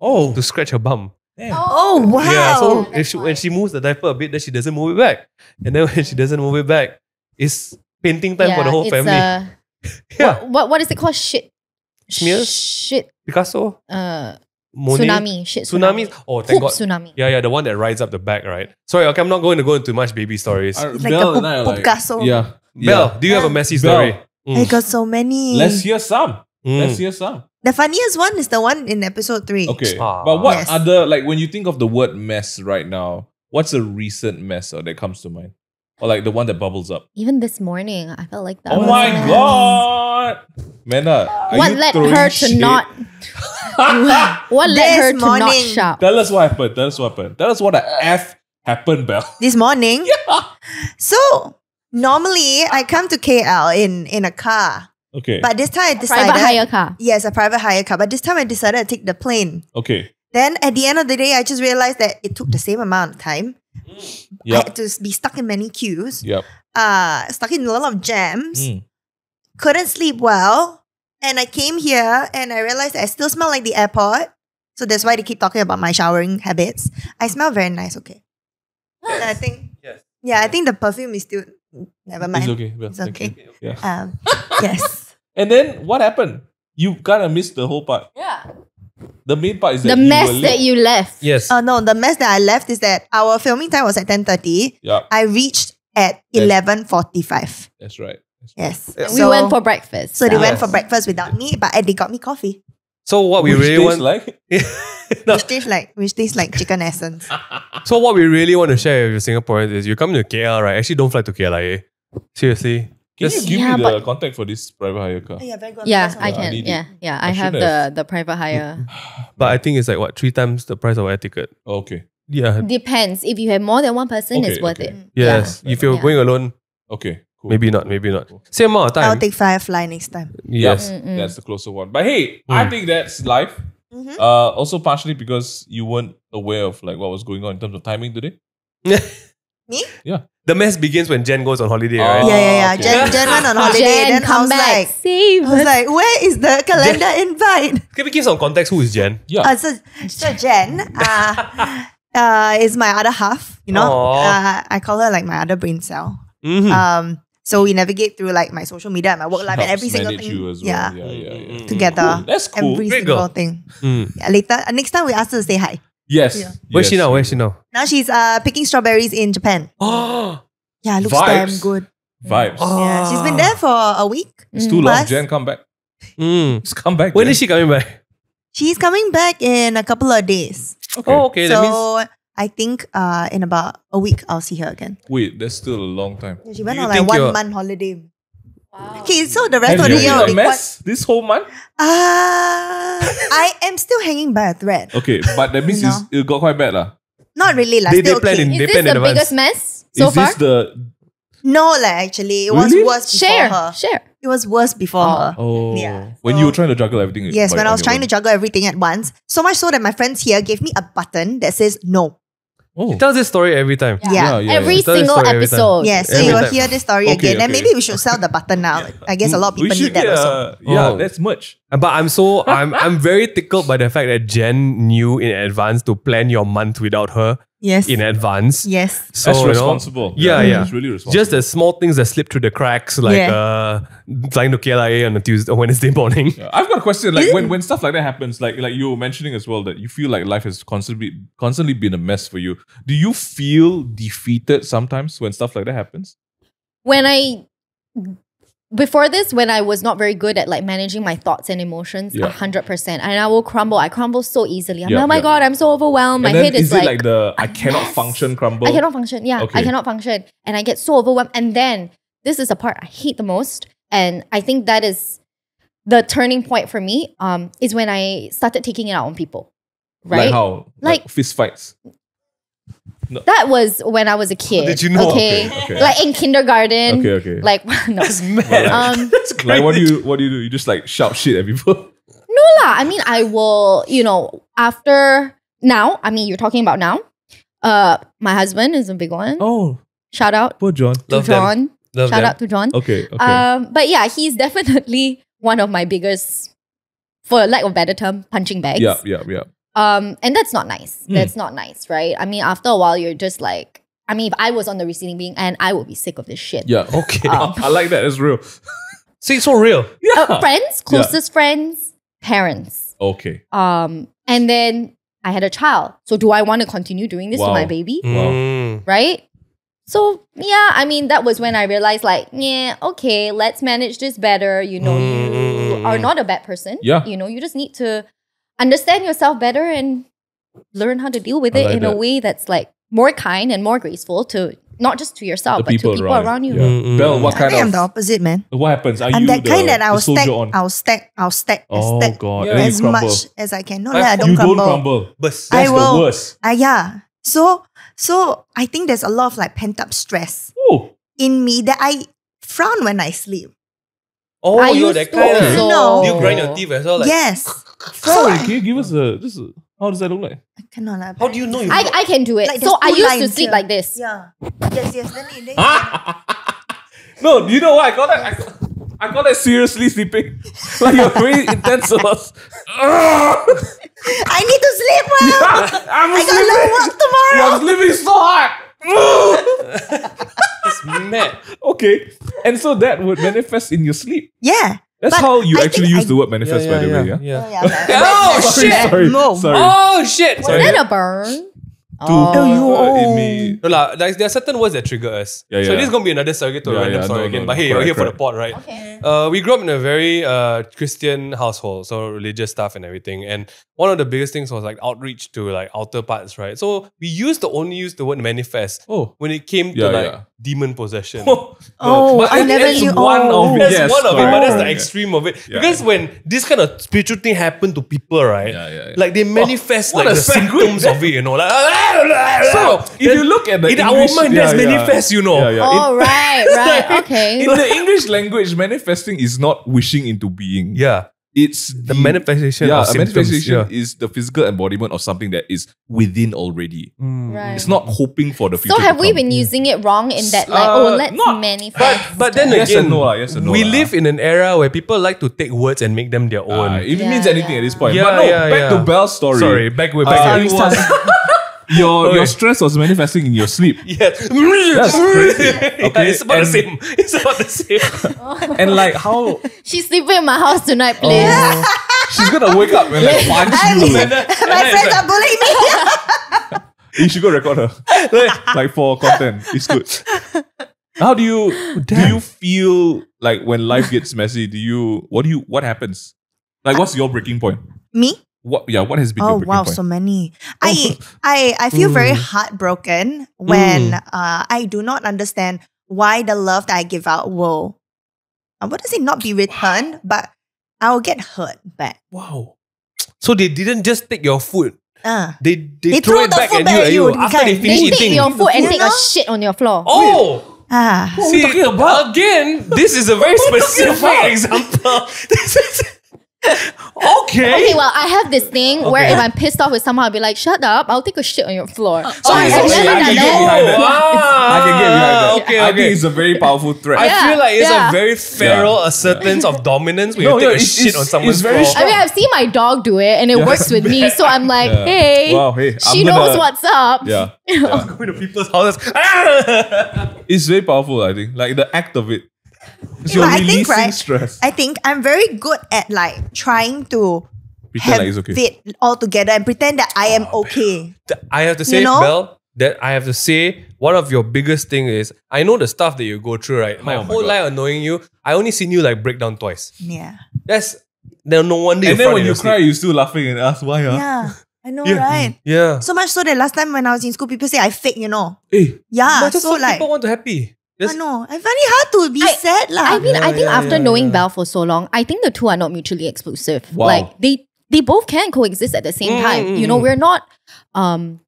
Oh, to scratch her bum. damn. Oh wow! Yeah. So if she, when she moves the diaper a bit, then she doesn't move it back. And then when she doesn't move it back, it's painting time for the whole it's, family. Uh, <laughs> yeah. what, what what is it called? Shit. Smears? Shit. Picasso, Uh, Monet, tsunami. Shit. tsunamis. Oh, thank Poop God. tsunami. Yeah, yeah, the one that rides up the back, right? Sorry, okay, I'm not going to go into much baby stories. I- It's like Belle the and I like- Picasso. Yeah. Belle, yeah. do you have a messy story? Mm, I got so many. Let's hear some. mm. Let's hear some. the funniest one is the one in episode three. Okay. Ah. But what Yes. other, like when you think of the word mess right now, what's a recent mess uh, that comes to mind? Or like the one that bubbles up? Even this morning, I felt like that. Oh was my a- god! Mena, are What you led throwing her to not? <laughs> what led This her to not morning. shout? Tell us what happened. Tell us what happened. Tell us what the F happened, Belle. <laughs> This morning. So normally I come to KL in in a car, Okay. but this time I decided Private hire car. yes, a private hire car. But this time I decided to take the plane. okay. Then at the end of the day, I just realized that it took the same amount of time. I Yep. had to be stuck in many queues. Yep. Uh, stuck in a lot of jams. Mm. Couldn't sleep well. And I came here and I realized I still smell like the airport. So that's why they keep talking about my showering habits. I smell very nice, okay. And I think Yes. yeah, I think the perfume is still never mind. It's okay. Belle. It's Thank okay. Yeah. Um, yes. <laughs> And then what happened? You kind of missed the whole part. Yeah. The main part is The that you mess were that you left. Yes. Oh no, the mess that I left is that our filming time was at 10.30. Yeah, I reached at 11.45. that's right. Yes. We went for breakfast. So they went for breakfast without me, but they got me coffee. so what we Which really tastes want, like <laughs> No. Which tastes like which tastes like chicken essence. <laughs> so what we really want to share with Singaporeans is you come to KL, right? Actually, don't fly to KLIA. Eh? Seriously, Can Just- you give Yeah, me the contact for this private hire car? yeah, very good. Yeah, I all. I can. need it. Yeah, yeah. I I, have should the the private hire. <laughs> but I think it's like what three times the price of air ticket. Okay. Yeah. Depends. If you have more than one person, Okay, it's worth okay. it. Yes. Yeah. If you're Yeah. going alone, Okay. Cool. maybe not. Maybe not. Same amount of time. I'll take Firefly next time. yes. Mm-mm. That's the closer one. But hey, I Mm. think that's life. Mhm. Uh, also partially because you weren't aware of like what was going on in terms of timing today. <laughs> Me? Yeah. The mess begins when Jen goes on holiday, Oh. right? Yeah, yeah, yeah. okay. Jen, <laughs> Jen went on holiday. Jen, then I was back, like, save I was like, where is the calendar invite? Can we give some context? Who is Jen? Yeah. Uh, so, so Jen uh, uh, is my other half. You know, uh, I call her like my other brain cell. Mhm. Um, so we navigate through like my social media and my work life and every single thing. you as well. Yeah, Yeah, yeah, yeah. Together. Cool. That's cool. Every Great single girl. thing. Mm. Yeah, later, uh, next time we ask her to say hi. Yes. Yeah. Where's she now? Where's she now? Now she's uh picking strawberries in Japan. Oh, <gasps> Yeah, looks Vibes. damn good. Vibes. Oh. Yeah, she's been there for a week. It's too long. Plus- Jen, come back. Mm. Just come back. When Jen. is she coming back? She's coming back in a couple of days. Okay. Oh, okay. that means so I think uh in about a week I'll see her again. Wait, that's still a long time. She went you on like one you're- month holiday. Wow. Okay, so the rest Have of you the year been will a be quite. mess this whole month? Uh, I am still hanging by a thread. Okay, but that means You it's, it got quite bad. lah. Not really, like They- they still plan okay. in- Is They this plan the in advance. biggest mess so is far? this the No, like actually, it was Really? worse before share, her. share. It was worse before Oh. her. oh Yeah, when so- you were trying to juggle everything? Yes, like, when I on was your trying own. to juggle everything at once, so much so that my friends here gave me a button that says no. Oh. She tells this story every time. Yeah. Yeah, yeah, Every yeah. Single every time. episode. Yeah, so Every you will time. hear this story Okay, again. Then okay. maybe we should sell the button now. I guess a lot of We people should need that get also. Uh, yeah, Oh. that's much. But I'm so I'm I'm very tickled by the fact that Jen knew in advance to plan your month without her Yes. in advance. Yes. So that's you know, responsible. Yeah, yeah. It's really responsible. just the small things that slip through the cracks, like Yeah. uh, flying to KLIA on a Tuesday, Wednesday morning. Yeah, <laughs> I've got a question. Like when, <laughs> when stuff like that happens, like like you were mentioning as well that you feel like life has constantly constantly been a mess for you. Do you feel defeated sometimes when stuff like that happens? when I before this, when I was not very good at like managing my thoughts and emotions, a Yeah. hundred percent, and I will crumble. I crumble so easily. I'm Yeah, like, oh my yeah. god, I'm so overwhelmed. My and then head is, is, it like, like the i cannot mess. function crumble? I cannot function. Yeah, Okay. I cannot function, and I get so overwhelmed. And then this is the part I hate the most, and I think that is the turning point for me. Um, is when I started taking it out on people. Right. Like how? Like- fist fights. That was when I was a <laughs> kid. did you know? Okay. Okay, okay. Like in kindergarten. Okay, okay. Like <laughs> no. <laughs> That's mad. Um, like what do you what do you do? You just like shout shit at people? No lah. I mean, I will. You know, after now. I mean, you're talking about now. Uh, my husband is a big one. Oh, Shout out poor John. to Love them. John. Love Shout them. out to John. Okay, okay. Um, but yeah, he's definitely one of my biggest, for lack of a better term, punching bags. yeah, yeah, yeah. Um, and that's not nice. Mm. That's not nice, right? I mean, after a while, you're just like, I mean, if I was on the receiving end, and I would be sick of this shit. Yeah. Okay. Um, <laughs> I like that. It's real. <laughs> See, it's so real. Yeah. Uh, friends, closest friends, parents. okay. Um, and then I had a child. So do I want to continue doing this to my baby? Wow. Mm. Right? So yeah, I mean that was when I realized like, yeah, okay, let's manage this better. You know, you Mm. are not a bad person. Yeah. You know, you just need to understand yourself better and learn how to deal with I it like in a way that's like more kind and more graceful to not just to yourself, The but to people around, you. Yeah. Mm, mm, Belle, mm. what I kind think I'm of the opposite, man. what happens? Are I'm you that the, kind that I'll soldier stack, on? I'll stack, I'll stack, I'll oh stack god, Yeah. as much as I can. No, I- I don't you crumble. don't crumble. But I will- the worst. Ah, yeah. So, so I think there's a lot of like pent up stress Oh, in me that I frown when I sleep. oh, I you're used that kind. Okay. of- No. Do you grind your teeth as well? Like, yes. So sorry. I, Can you give us a just? A, how does that look like? I cannot lah. How do you know you? I, I can do it. Like, so there's I two used to lines sleep here. like this. Yeah. Yes, yes. Then, it- then <laughs> no, you know what? I call that. I, call- I call that seriously sleeping. <laughs> like you're very <laughs> intense. to us. I need to sleep well. I'm I got a lot of work tomorrow. I'm sleeping so hard. It's mad. okay, and so that would manifest in your sleep. Yeah. That's But how you I actually use I- the word manifest, by the way. Yeah. yeah. <laughs> Oh, yeah, but- Oh, shit. but- Sorry, No. sorry. Oh shit! Was Sorry. that a burn? To- Oh. you- it may- No, lah, like, there are certain words that trigger us. Yeah, So this is gonna be another circuit to a Yeah, random yeah, story no, again. no, but no. hey, you're Correct, here for the correct. pod, right? Okay. Uh, we grew up in a very uh, Christian household, so religious stuff and everything. And one of the biggest things was like outreach to like outer parts, right? So we used to only use the word manifest Oh. when it came to like yeah. demon possession. <laughs> Oh, But I think never that's knew. one oh. of it. That's Yes, one of it, but correct. that's the Yeah. extreme of it. Yeah, because yeah. when this kind of spiritual thing happened to people, right? Yeah, yeah, yeah. Like they manifest what like the symptoms of it, you know. Like <laughs> <laughs> So if you look at the in our mind, yeah, that's yeah. manifest, you know. Yeah, yeah. In- Oh, right, <laughs> right. Okay. in the English language, manifesting is not wishing into being. Yeah. it's The manifestation Yeah, of symptoms. manifestation Yeah. is the physical embodiment of something that is within already. Right. It's not hoping for the future. So have we been using it wrong in that like Uh, oh let's not- manifest? But then Yes again, and no yes and no we lah. live in an era where people like to take words and make them their own. Ah, if it means anything yeah. at this point. Yeah, but no, yeah, back yeah. to Belle's story. Sorry, back with Uh, back. it was- your Okay. your stress was manifesting in your sleep. <laughs> <laughs> Yeah. That's crazy. Okay, it's about the same. It's about the same. <laughs> And like how She's sleeping in my house tonight, please. Oh. she's gonna wake up and like punch you. My friends are bullying me. You should go record her. like for content. It's good. How do you do you feel like when life gets messy? Do you what do you what happens? Like what's your breaking point? me? What yeah, what has been Oh your wow, point? so many. <laughs> I I I feel very Mm. heartbroken when uh, I do not understand why the love that I give out will, I wouldn't say not be returned, but I'll get hurt back. Wow. So they didn't just take your food. Uh, They they, They throw throw it the back food at back you, at at you, you after kind. they They finish take eating. your food and take a shit on your floor. Oh. ah. See, talking about? again, this is a very specific <laughs> example. This <laughs> is <laughs> okay. Okay, well, I have this thing where if I'm pissed off with someone, I'll be like, "Shut up! I'll take a shit on your floor." Uh, so oh, I've okay, I can get that. behind that. wow. I can get behind that. Okay, I okay. think it's a very powerful threat. I feel like it's yeah. a very feral assertance of dominance when No, you take yeah, a shit on someone's it's very floor. I mean, I've seen my dog do it, and it works with me. So I'm <laughs> like, Yeah. "Hey, Wow, hey, she I'm knows gonna- what's up." Yeah. I'm Going to people's houses. <laughs> It's very powerful, I think. Like the act of it. 'Cause you're but I think, right, stress. I think I'm very good at like trying to Pretend have like it's okay. it all together and pretend that I am ah, okay. Th- I have to say, You know? Belle, that I have to say, one of your biggest thing is I know the stuff that you go through, right? My Oh whole God. life annoying you, I only seen you like break down twice. Yeah. That's there no wonder. and you then when you cry, cry, you're still laughing and ask why. Huh? Yeah. I know, <laughs> Yeah. right? yeah. So much so that last time when I was in school, people say I fake, you know. Hey, Yeah. but just so like, people want to happy. I Just, know. I find it hard to be I- sad, lah. I mean, Yeah, I think yeah, after yeah, knowing yeah. Belle for so long, I think the two are not mutually exclusive. Wow. Like they they both can coexist at the same Mm, time. mm, You know, mm. we're not um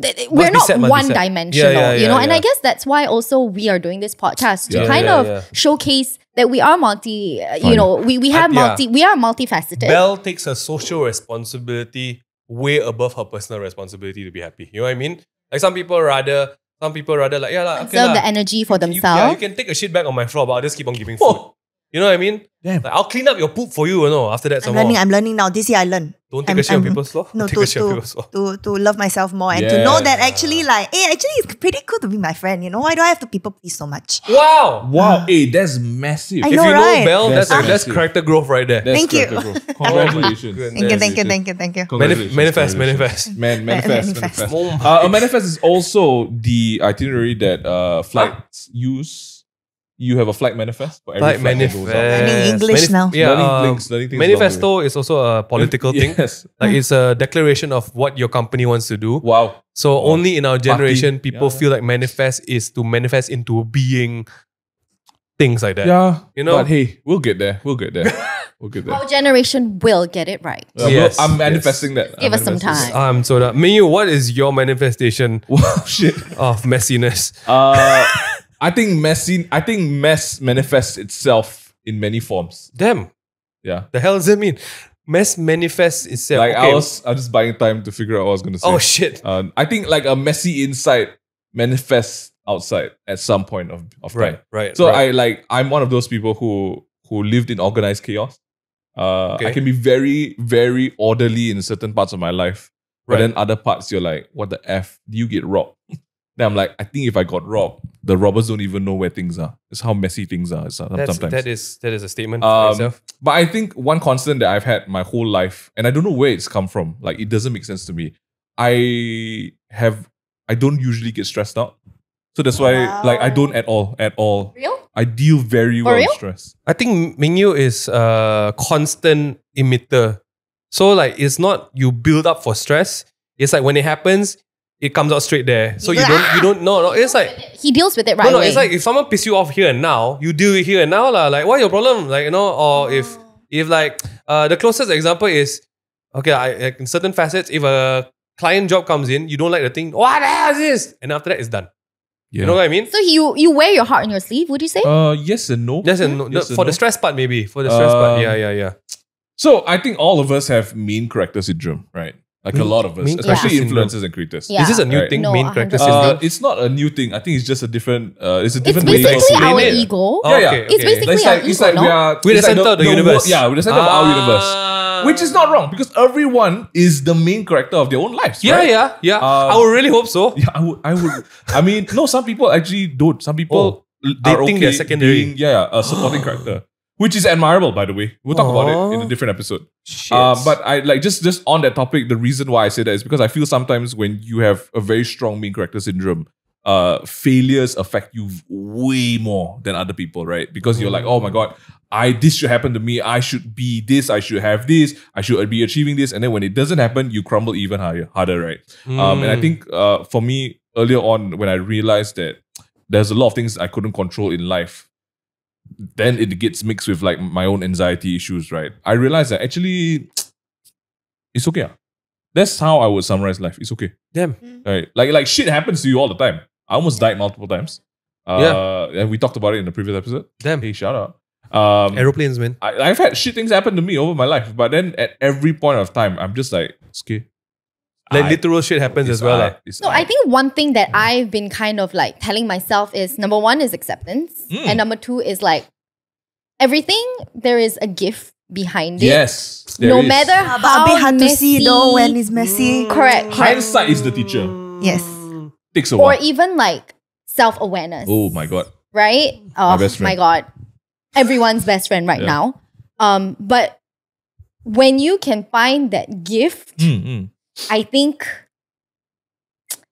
th- th- we're not said, one dimensional, Yeah, yeah, you know, yeah, and I guess that's why also we are doing this podcast to Yeah. kind Yeah, of yeah. showcase that we are multi, uh, you know, we, we have yeah. multi, we are multifaceted. Belle takes her social responsibility way above her personal responsibility to be happy. You know what I mean? Like some people rather, some people rather like, yeah, lah, okay, Conserve lah. the energy for You- yeah, themselves. you can take a shit back on my floor, but I'll just keep on giving food. Oh. You know what I mean? Damn. Like, I'll clean up your poop for you, you know, after that I'm some learning. more. I'm learning now. This year I learn. Don't take I'm- a shit on I'm- people's floor. No, Don't to, a shit on to, people's floor. to, to love myself more and to know that actually, like, hey, actually, it's pretty cool to be my friend. You know, why do I have to people please so much? Wow! wow, hey, that's massive. I If know, you know right? That's, That's that's, character growth right there. That's <laughs> Thank you. Congratulations. Thank you, thank you, thank you, thank you. Manif- manifest, manifest. Man, <laughs> manifest, Manifest. manifest. Oh Uh, a manifest is also the itinerary that uh, flights use. You have a flight manifest for every Flight flight that goes out. manifest. Learning English now. Yeah, Learning things- learning things manifesto is also a political <laughs> thing. Yes. Like it's a declaration of what your company wants to do. Wow. So Wow. only in our generation, Party. people Yeah. feel like manifest is to manifest into being things like that. Yeah. You know? But hey, we'll get there. We'll get there. We'll get there. Our generation will get it right. Uh, Yes, I'm yes. manifesting that. Give I'm us some manifesting time. Um, so that Mingyue, what is your manifestation that. <laughs> Wow, shit. of messiness? Uh, I think messy. I think mess manifests itself in many forms. Damn, Yeah. the hell does that mean? Mess manifests itself. Like Okay. I was, I was just buying time to figure out what I was gonna say. Oh shit! Um, I think like a messy inside manifests outside at some point of, of time. Right, right. So right. I like I'm one of those people who who lived in organized chaos. Uh, Okay. I can be very very orderly in certain parts of my life, but then other parts you're like, what the f? Do you get robbed? <laughs> then I'm like, I think if I got robbed, the robbers don't even know where things are. It's how messy things are some- That's, sometimes. that is that is a statement for Um, itself. But I think one constant that I've had my whole life, and I don't know where it's come from, like it doesn't make sense to me. I have, I don't usually get stressed out. So that's why, like, I don't at all, at all. Real? I deal very For well with stress. I think Mingyue is a constant emitter. So like it's not you build up for stress. It's like when it happens, it comes out straight there. So you don't you don't no no. It's like <laughs> He deals with it right no no. away. It's like if someone piss you off here and now, you deal it here and now lah. Like what's your problem? Like you know, or if if like uh the closest example is okay. I like in certain facets, if a client job comes in, you don't like the thing. What the hell is this? And after that, it's done. Yeah. You know what I mean? so you you wear your heart on your sleeve, would you say? uh, yes and no. Yes and no. Yes the- and for the no. stress part, maybe for the stress part. Um, Yeah, yeah, yeah. So I think all of us have main character syndrome, right? Like a lot of us, main especially character influencers and creators. Yeah. Is this a new Right. thing? No, main character 100%. syndrome. Uh, it's not a new thing. I think it's just a different. Uh, it's a It's different way basically of our explain it. ego. Oh, Yeah, yeah. okay, It's basically It's our it's ego, like no? we are We're the it's like center of the universe. wo- Yeah, we're the center of our universe, Ah. which is not wrong because everyone is the main character of their own lives. Yeah, right? yeah, yeah. Um, I would really hope so. Yeah, I would. I would. I mean, no. Some people actually don't. Some people Oh, they are think okay they're secondary. being, yeah, yeah, a supporting <gasps> character, which is admirable, by the way. We'll talk about it in a different episode. Uh, but I like just just on that topic. The reason why I say that is because I feel sometimes when you have a very strong main character syndrome, uh, failures affect you way more than other people, right? Because you're like, oh my god, I this should happen to me. I should be this. I should have this. I should be achieving this. And then when it doesn't happen, you crumble even higher, harder, right? Um, and I Mm. think uh, for me earlier on when I realized that there's a lot of things I couldn't control in life, then it gets mixed with like my own anxiety issues, right? I realized that actually <tsk> it's okay. ah. That's how I would summarize life. It's okay. Damn. Right. Like like shit happens to you all the time. I almost died multiple times. Uh, and we talked about it in the previous episode. Damn. Hey, shout out. Um, Aeroplanes, man. I, I've had shit things happen to me over my life, but then at every point of time, I'm just like, it's okay. Like I- literal shit happens as well. alright, like. it's So I alright. think one thing that I've been kind of like telling myself is number one is acceptance, Mm. and number two is like everything there is a gift behind it. yes, there no is. matter Ah, but how a bit hard to see though when it's messy. Correct. hindsight is the teacher. Yes. Takes a or while. even like self awareness. Oh my god. right? Oh best my god, everyone's best friend right Yeah. now. Um, but when you can find that gift, Mm, mm. I think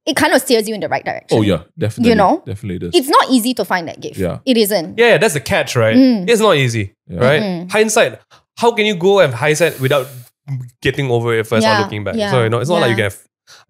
it kind of steers you in the right direction. Oh yeah, definitely. You know? definitely does. It's not easy to find that gift. Yeah. It isn't. Yeah, yeah, that's the catch, right? Mm. It's not easy, Yeah. right? Mm-mm. Hindsight. How can you go and hindsight without getting over it first or looking back? yeah, So you know, it's not like you can. Have,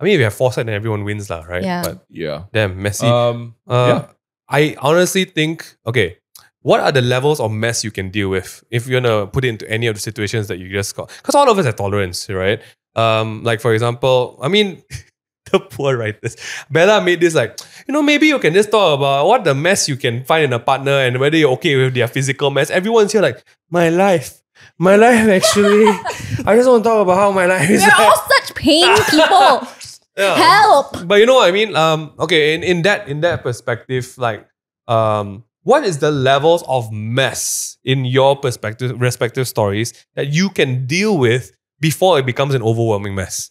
I mean, if you have foresight, then everyone wins, lah, right? Yeah. But yeah. damn, messy. Um. Uh, yeah. I honestly think, okay, what are the levels of mess you can deal with if you're gonna put it into any of the situations that you just got? Because all of us have tolerance, right? Um, like for example, I mean, <laughs> the poor writers. Bella made this like, you know, maybe you can just talk about what the mess you can find in a partner and whether you're okay with their physical mess. Everyone's here like, my life. My life actually. <laughs> I just want to talk about how my life is. We're like." <laughs> all such pain people. Yeah. Help. But you know what I mean? Um, okay, in, in that in that perspective, like, um, what is the levels of mess in your perspective, respective stories that you can deal with before it becomes an overwhelming mess?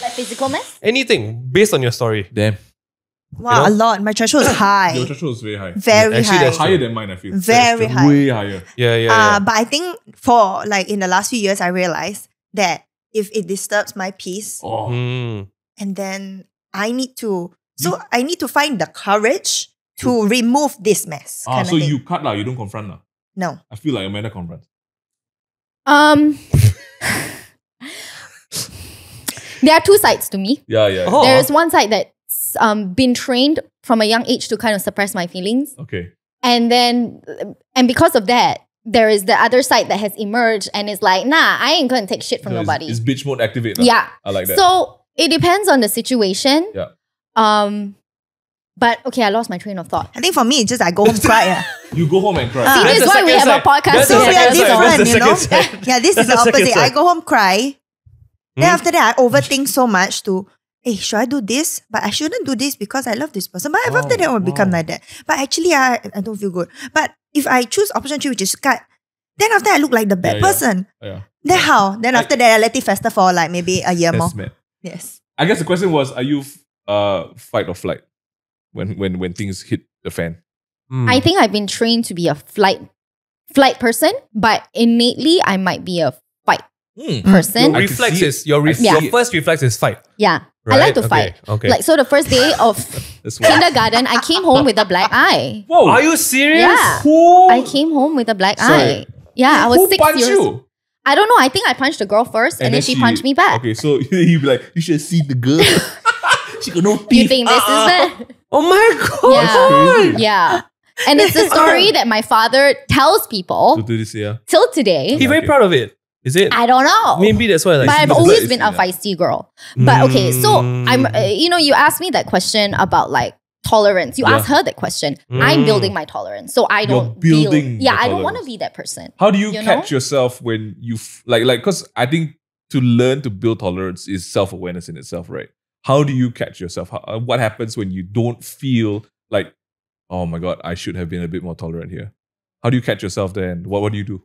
Like physical mess? Anything based on your story. Damn. Wow, You a lot. My threshold is <coughs> high. Your threshold is very high. Very Actually, high. that's higher than mine. I feel. Very high. Way higher. Yeah, yeah, Uh, yeah. but I think for like in the last few years, I realized that if it disturbs my peace, Oh. Mm. and then I need to, so I need to find the courage to remove this mess. Ah, so you cut lah. You don't confront lah. no. I feel like Amanda confronts. Um There are two sides to me. Yeah, yeah. Oh. There is one side that's um, been trained from a young age to kind of suppress my feelings. Okay. And then, and because of that, there is the other side that has emerged and is like, nah, I ain't gonna take shit from So nobody. It's, bitch mode activate. lah. yeah. I like that. So it depends on the situation. Yeah. Um, but okay, I lost my train of thought. I think for me, it's just I go home cry. ah. <laughs> you go home and cry. Ah. See, That's this is why we second have a podcast That's So we are second side. That's different, you know? side. Yeah, this That's is the <laughs> the second opposite. I go home cry. Then Hmm? after that, I overthink so much to, hey, should I do this? But I shouldn't do this because I love this person. But Wow, after that, I will become like that. But actually, I, I don't feel good. But if I choose option three, which is cut, then after I look like the bad Yeah, yeah. person. yeah. Then how? Then I- after that, I let it fester for like maybe a year more. That's. Yes. I guess the question was: Are you uh fight or flight when when when things hit the fan? Mm. I think I've been trained to be a flight flight person, but innately I might be a fight Hmm. person. your reflex see it. is your, ref- Yeah. your first reflex is fight. yeah. Right? I like to Okay, fight. Okay. Like so the first day <laughs> of kindergarten, I came home with a black <laughs> eye. Whoa! Are you serious? Yeah. Who? I came home with a black Sorry. eye. Yeah, I was Who six punched years. you? I don't know. I think I punched the girl first, and, then, she, punched me back. Okay, so <laughs> you'd be like, you should see the girl. she got no teeth. You think this Ah, is bad? Oh my god. Yeah. crazy. Yeah. And it's a <laughs> story that my father tells So people do this, yeah. till today. He's very Okay. proud of it. Is it? I don't know. Maybe that's why. Like, but I've always been a yeah. feisty girl. But okay, so I'm, Mm. uh, you know, you asked me that question about like tolerance. You Yeah. ask her that question. I'm Mm. building my tolerance, so I You're don't building Feel, yeah, the I don't want to be that person. How do you, You catch know? yourself when you f- like like because I think to learn to build tolerance is self awareness in itself, right? How do you catch yourself? How, uh, what happens when you don't feel like, oh my god, I should have been a bit more tolerant here? How do you catch yourself there? And what what do you do?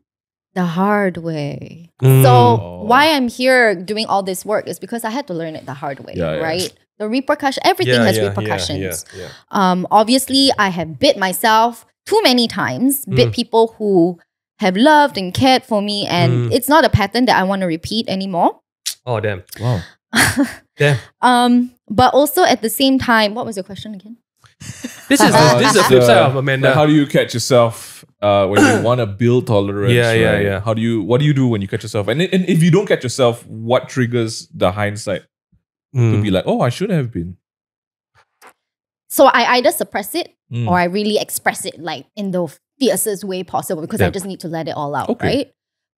The hard way. Mm. So Oh. why I'm here doing all this work is because I had to learn it the hard way, Yeah, yeah. right? The repercussion, everything Yeah, has yeah, yeah, repercussions. Yeah, yeah. Um, obviously, I have bit myself too many times, bit Mm. people who have loved and cared for me, and Mm. it's not a pattern that I want to repeat anymore. Oh damn. Wow. <laughs> Damn. um, but also at the same time, what was your question again? <laughs> This is <laughs> Uh, this is the just, flip side of Amanda. Like, how do you catch yourself uh, when you <clears throat> want to build tolerance? Yeah, yeah, right? yeah. How do you? What do you do when you catch yourself? And, and if you don't catch yourself, what triggers the hindsight to Mm. be like, oh, I should have been? So I either suppress it Mm. or I really express it like in the fiercest way possible because I Yeah. just need to let it all out, Okay. right?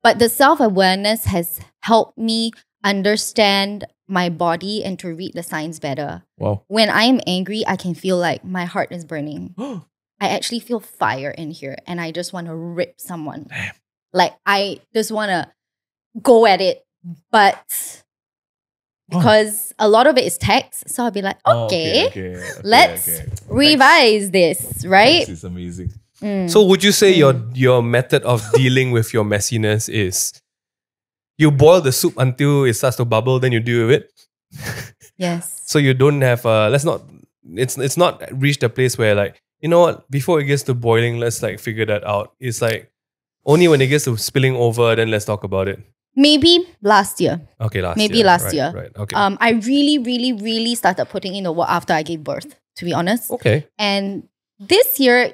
But the self awareness has helped me understand my body and to read the signs better. Wow. When I am angry, I can feel like my heart is burning. <gasps> I actually feel fire in here and I just want to rip someone. Damn. Like I just want to go at it, but Oh. because a lot of it is text, so I'll be like, Oh, okay, okay, okay, let's okay. revise this, right? This is amazing. Mm. So would you say your your method of dealing with your messiness is you boil the soup until it starts to bubble, then you deal with it? yes. <laughs> So you don't have uh let's not it's it's not reached a place where like, you know what, before it gets to boiling, let's like figure that out. It's like only when it gets to spilling over, then let's talk about it. Maybe last year. Okay, last year. Maybe year. last right, year. Right. Okay. Um, I really, really, really started putting in the work after I gave birth, to be honest. okay. And this year,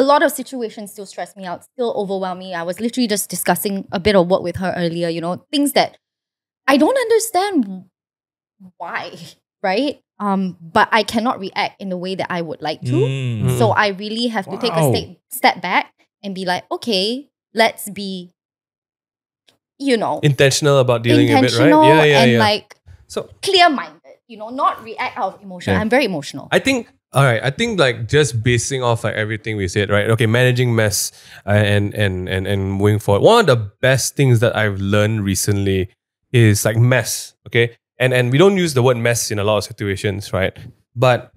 a lot of situations still stress me out, still overwhelm me. I was literally just discussing a bit of work with her earlier, you know, things that I don't understand why, <laughs> right? Um, but I cannot react in the way that I would like to. Mm. So I really have to take a Wow. step step back and be like, okay, let's be, you know, Intentional about dealing with it, intentional right? Yeah, yeah, and yeah. like so clear minded. You know, not react out of emotion. Yeah. I'm very emotional. I think all right. I think like just basing off like everything we said, right? Okay, managing mess uh, and and and and moving forward. One of the best things that I've learned recently is like mess. Okay, and and we don't use the word mess in a lot of situations, right? But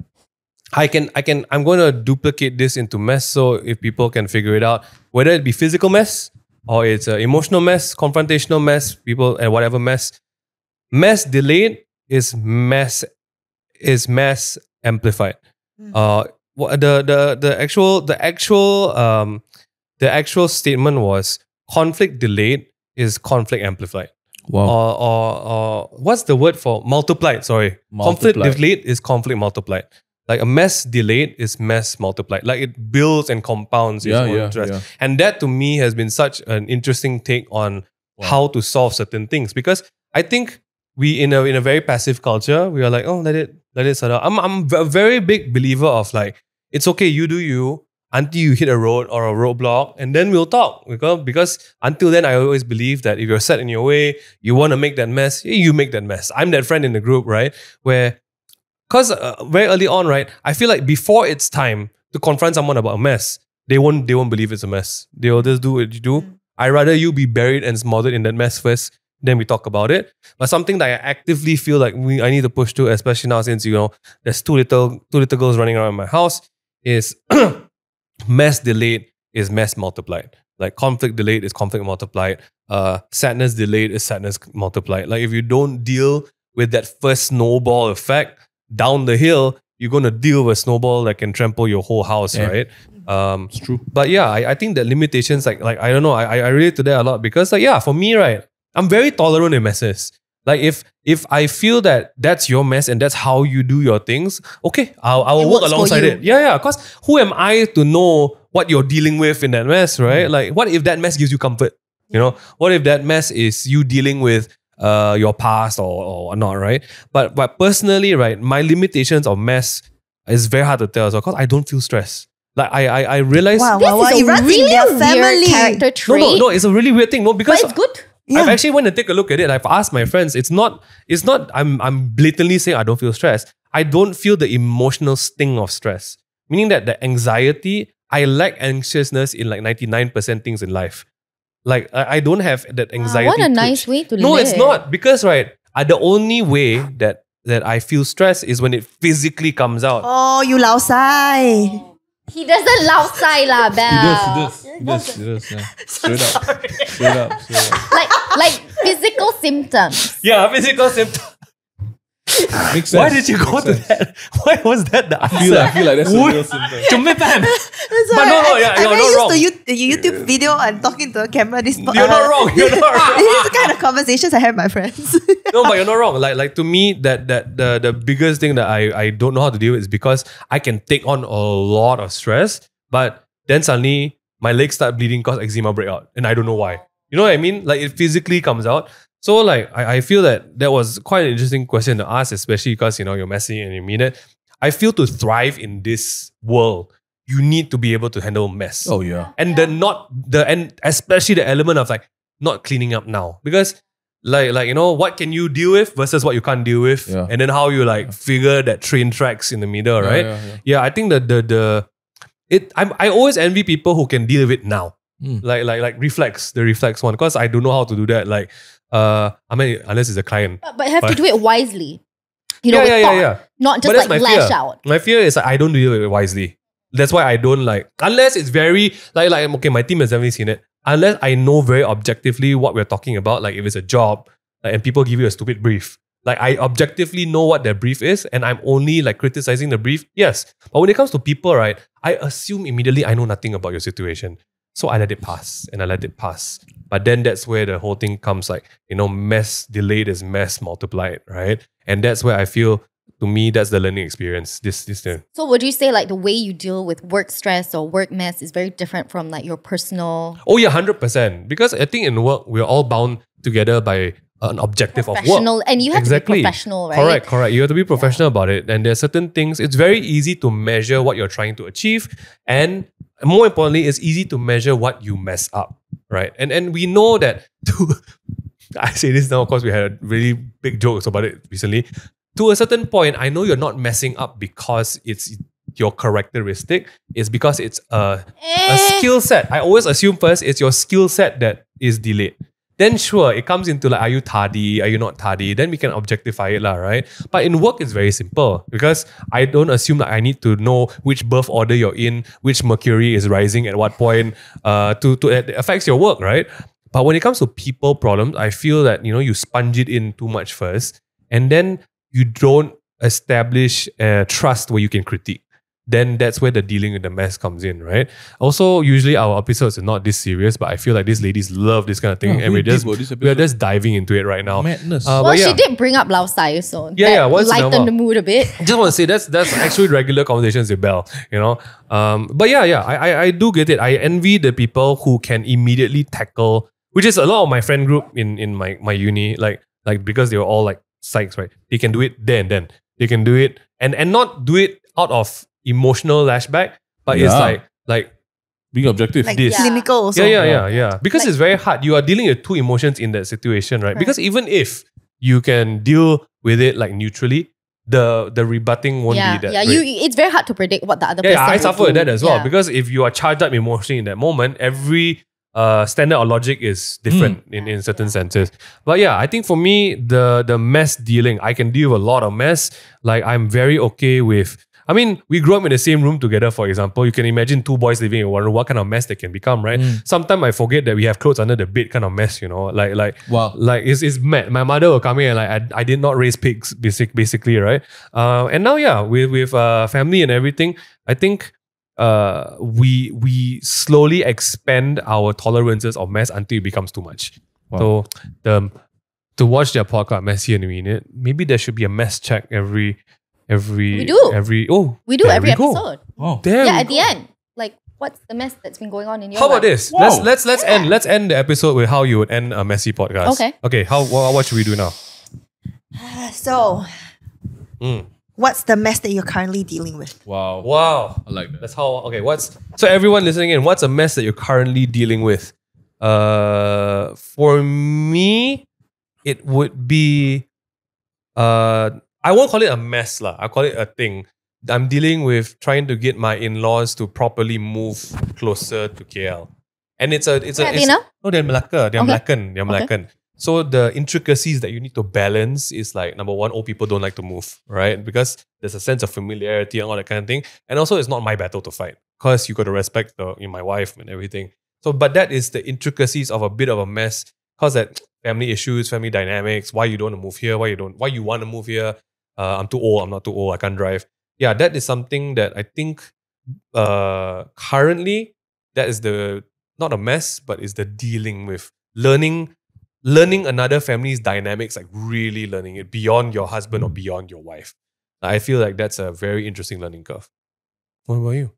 I can I can I'm going to duplicate this into mess so if people can figure it out, whether it be physical mess or it's an emotional mess, confrontational mess, people and whatever mess. Mess delayed is mess is mess amplified. Mm. Uh, what the the the actual the actual um the actual statement was conflict delayed is conflict amplified. Wow. Or, or or what's the word for multiplied? Sorry, conflict delayed is conflict multiplied. Like a mess delayed is mess multiplied. Like it builds and compounds its yeah, own yeah, stress. yeah. And that to me has been such an interesting take on Wow. how to solve certain things because I think we in a in a very passive culture we are like oh let it let it. I'm I'm a very big believer of like it's okay you do you until you hit a road or a roadblock and then we'll talk because because until then I always believe that if you're set in your way you want to make that mess you make that mess. I'm that friend in the group right where because uh, very early on right I feel like before it's time to confront someone about a mess they won't they won't believe it's a mess. They'll just do what you do. Mm. I rather you be buried and smothered in that mess first, then we talk about it. But something that I actively feel like we I need to push to, especially now since you know there's two little two little girls running around my house, is <clears throat> mess delayed is mess multiplied. Like conflict delayed is conflict multiplied. Uh, sadness delayed is sadness multiplied. Like if you don't deal with that first snowball effect down the hill, you're gonna deal with a snowball that can trample your whole house, Yeah. right? Um, It's true. but yeah, I, I think that limitations, like like I don't know, I I relate to that a lot because like yeah, for me, right, I'm very tolerant in messes. Like if if I feel that that's your mess and that's how you do your things, okay, I'll I'll It work alongside it. Yeah, yeah. Because who am I to know what you're dealing with in that mess, right? Like what if that mess gives you comfort? You know, what if that mess is you dealing with uh your past or or not, right? But but personally, right, my limitations of mess is very hard to tell as well because I don't feel stress. Like I I, I realize Wow, This wow, wow. is It a really weird family. character no, trait. no, no, no, it's a really weird thing. No, because but because it's good. I've actually went to take a look at it. I've asked my friends. It's not. It's not. I'm. I'm blatantly saying I don't feel stressed. I don't feel the emotional sting of stress. Meaning that the anxiety, I lack anxiousness in like 99% things in life. Like I, I don't have that Wow, anxiety. what a twitch. nice way to No, live. it's not. Because right, uh, the only way that that I feel stress is when it physically comes out. Oh, you lao sai. He doesn't lao sai lah, Belle. He does, he does, he does, he does, yeah. <laughs> Straight up, straight up, straight up. Like like physical symptoms. Yeah, physical symptoms. <laughs> Makes sense. Why did you go Makes to sense. that? <laughs> Why was that the I feel, I feel like that's a Would- real symptom. Cumi pan. That's But why no, no, I, yeah, I'm you're very not used wrong. to you, the YouTube video and talking to a camera. This <laughs> You're not wrong. You're not wrong. this is the kind of conversations I have with my friends. no, but you're not wrong. Like, like to me, that that the the biggest thing that I I don't know how to deal with is because I can take on a lot of stress, but then suddenly my legs start bleeding cause eczema break out, and I don't know why. You know what I mean? Like it physically comes out. So like I, I feel that that was quite an interesting question to ask, especially because you know you're messy and you mean it. I feel to thrive in this world, you need to be able to handle mess. Oh yeah. and the not the and especially the element of like not cleaning up now because like like you know what can you deal with versus what you can't deal with Yeah. and then how you like figure that train tracks in the middle Yeah, right yeah, yeah. i think that the the it I'm, i always envy people who can deal with it now Mm. like like like reflex the reflex one because i don't know how to do that like uh i mean unless it's a client But, but have to do it wisely. You know, yeah yeah yeah thought, yeah not just But like lash fear. out. My fear is like, I don't do it wisely. That's why I don't like unless it's very like like okay, my team has definitely seen it. Unless I know very objectively what we're talking about, like if it's a job, like, and people give you a stupid brief. Like I objectively know what their brief is, and I'm only like criticizing the brief. Yes, but when it comes to people, right, I assume immediately I know nothing about your situation, so I let it pass and I let it pass. But then that's where the whole thing comes like you know, mess delayed is mess multiplied, right? And that's where I feel to me that's the learning experience. This this thing. So would you say like the way you deal with work stress or work mess is very different from like your personal Oh yeah, hundred percent. Because I think in work we're all bound together by an objective of work. professional and you have exactly. to be professional, right? Correct, correct. You have to be professional about it. And there's certain things, it's very easy to measure what you're trying to achieve. And more importantly, it's easy to measure what you mess up. Right. And and we know that to <laughs> I say this now, of course, we had a really big jokes about it recently. To a certain point, I know you're not messing up because it's your characteristic. It's because it's a a Eh, skill set. I always assume first it's your skill set that is delayed. Then sure, it comes into like, are you tardy? Are you not tardy? Then we can objectify it, lah, right? But in work, it's very simple because I don't assume that I need to know which birth order you're in, which mercury is rising at what point, uh, to, to it affects your work, right? But when it comes to people problems, I feel that you know you sponge it in too much first, and then you don't establish uh, trust where you can critique then that's where the dealing with the mess comes in, right? Also, usually our episodes are not this serious, but I feel like these ladies love this kind of thing, Yeah, and we we're just deep about this we're just diving into it right now. Madness. Uh, well, yeah. she did bring up Lao Sai, so Yeah, that yeah, once in a while. lightened the mood a bit. <laughs> just want to say that's that's actually regular conversations with Belle, you know. Um, but yeah, yeah, I, I I do get it. I envy the people who can immediately tackle, which is a lot of my friend group in in my my uni, like like because they were all like psychs, right? They can do it then then. They can do it and and not do it out of emotional lashback, but it's like like Being objective. like this. clinical also. yeah, yeah, yeah, yeah. Because Like- it's very hard. You are dealing with two emotions in that situation, right? Because even if you can deal with it like neutrally, the the rebutting won't yeah, be that. yeah. great. You, it's very hard to predict what the other yeah, person. yeah, I suffer with do. that as well Yeah. because if you are charged up emotionally in that moment, every uh, standard or logic is different Hmm. in, in certain senses. But yeah, I think for me, the the mess dealing, I can deal with a lot of mess. Like I'm very okay with. I mean, we grew up in the same room together, for example. You can imagine two boys living in one room, what kind of mess they can become, right? Mm. Sometimes I forget that we have clothes under the bed kind of mess, you know. Like like Wow. like it's, it's mad. My mother will come in and like I, I did not raise pigs, basic basically, right? Uh, and now yeah, with with uh, family and everything, I think uh we we slowly expand our tolerances of mess until it becomes too much. Wow. So the to watch their podcast Messy & We Mean It, maybe there should be a mess check every every We do. every oh we do every we episode. Oh. There yeah, we at the end, like what's the mess that's been going on in your How about life? this? Wow. Let's let's let's end let's end the episode with how you would end a messy podcast. Okay. Okay. How what, what should we do now? <sighs> So, Mm. what's the mess that you're currently dealing with? Wow. Wow. I like that. That's how okay, what's so everyone listening in, what's a mess that you're currently dealing with? Uh for me, it would be uh I won't call it a mess lah. I call it a thing. I'm dealing with trying to get my in-laws to properly move closer to KL, and it's a it's a it's, no they're Malacca they're Okay. Malaccan they're Malaccan. So the intricacies that you need to balance is like number one, old people don't like to move, right? Because there's a sense of familiarity and all that kind of thing, and also it's not my battle to fight because you got to respect the you know, my wife and everything. So, but that is the intricacies of a bit of a mess. Cause that family issues, family dynamics, why you don't want to move here, why you don't, why you want to move here. Uh, I'm too old. I'm not too old. I can't drive. Yeah, that is something that I think uh, currently that is the not a mess, but is the dealing with learning, learning another family's dynamics, like really learning it beyond your husband or beyond your wife. I feel like that's a very interesting learning curve. What about you?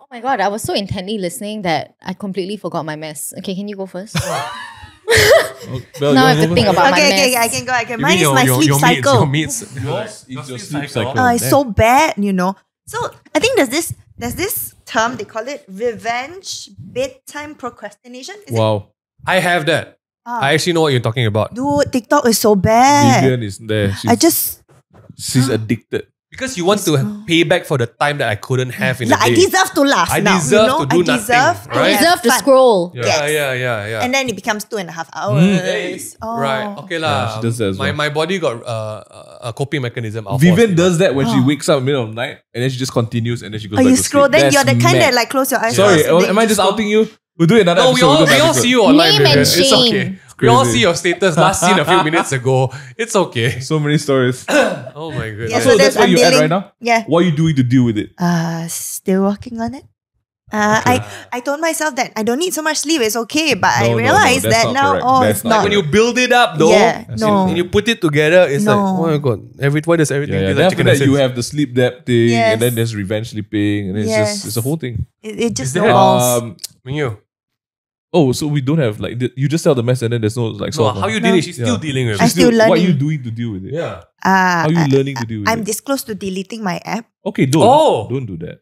Oh my god, I was so intently listening that I completely forgot my mess. Okay, can you go first? <laughs> Oh, Belle, Now I have to think about first? my okay, okay. I can go. I can. Mine mean is my sleep meats, cycle. your meats. Yours is your sleep cycle. Uh, it's so bad, you know. So I think there's this there's this term they call it revenge bedtime procrastination. Is it? Wow. I have that. Ah. I actually know what you're talking about. Dude, TikTok is so bad. Vivian is there. She's, I just she's <gasps> addicted. Because you want to pay back for the time that I couldn't have in like, the I deserve to laugh I now. deserve you know? to do I nothing, deserve right? I deserve to scroll. yeah, Yes. yeah, yeah, yeah. And then it becomes two and a half hours. Mm. Oh. Right. Okay lah. Yeah, she does that as my well. my body got uh, a coping mechanism. I'll Vivian does that when she Oh. wakes up in the middle of the night and then she just continues and then she goes Oh, back you to scroll, sleep. then That's you're the kind mad. that like close your eyes. Sorry, first and oh, then am I just scroll. outing you? We'll do another No, we episode. all, we'll we all see you online. Name and Vivian. It's shame. okay. We all see your status last seen a few <laughs> minutes ago. It's okay. So many stories. <coughs> Oh my goodness. Yeah, so so that's that's where you at right now? Yeah. What are you doing to deal with it? Uh, still working on it. Uh, I I told myself that I don't need so much sleep. It's okay, but I No, no, no, that now correct. oh That's it's not not. like when you build it up though, Yeah, no. and you put it together, it's like, oh my god, every why does everything Yeah, yeah. feel Then like that, and you have the sleep debt thing, Yes. and then there's revenge sleeping, and it's Yes. just it's a whole thing. it, it just Is snowballs. Um, you. Oh, so we don't have like the, you just tell the mess, and then there's no like So solve. how you No. dealing? She's Yeah. still dealing with it. I it. still learning. What are you doing to deal with it? Yeah. Uh, How are you I- learning to deal with it? I'm it? this close to deleting my app. Okay, don't. Oh. Don't do that.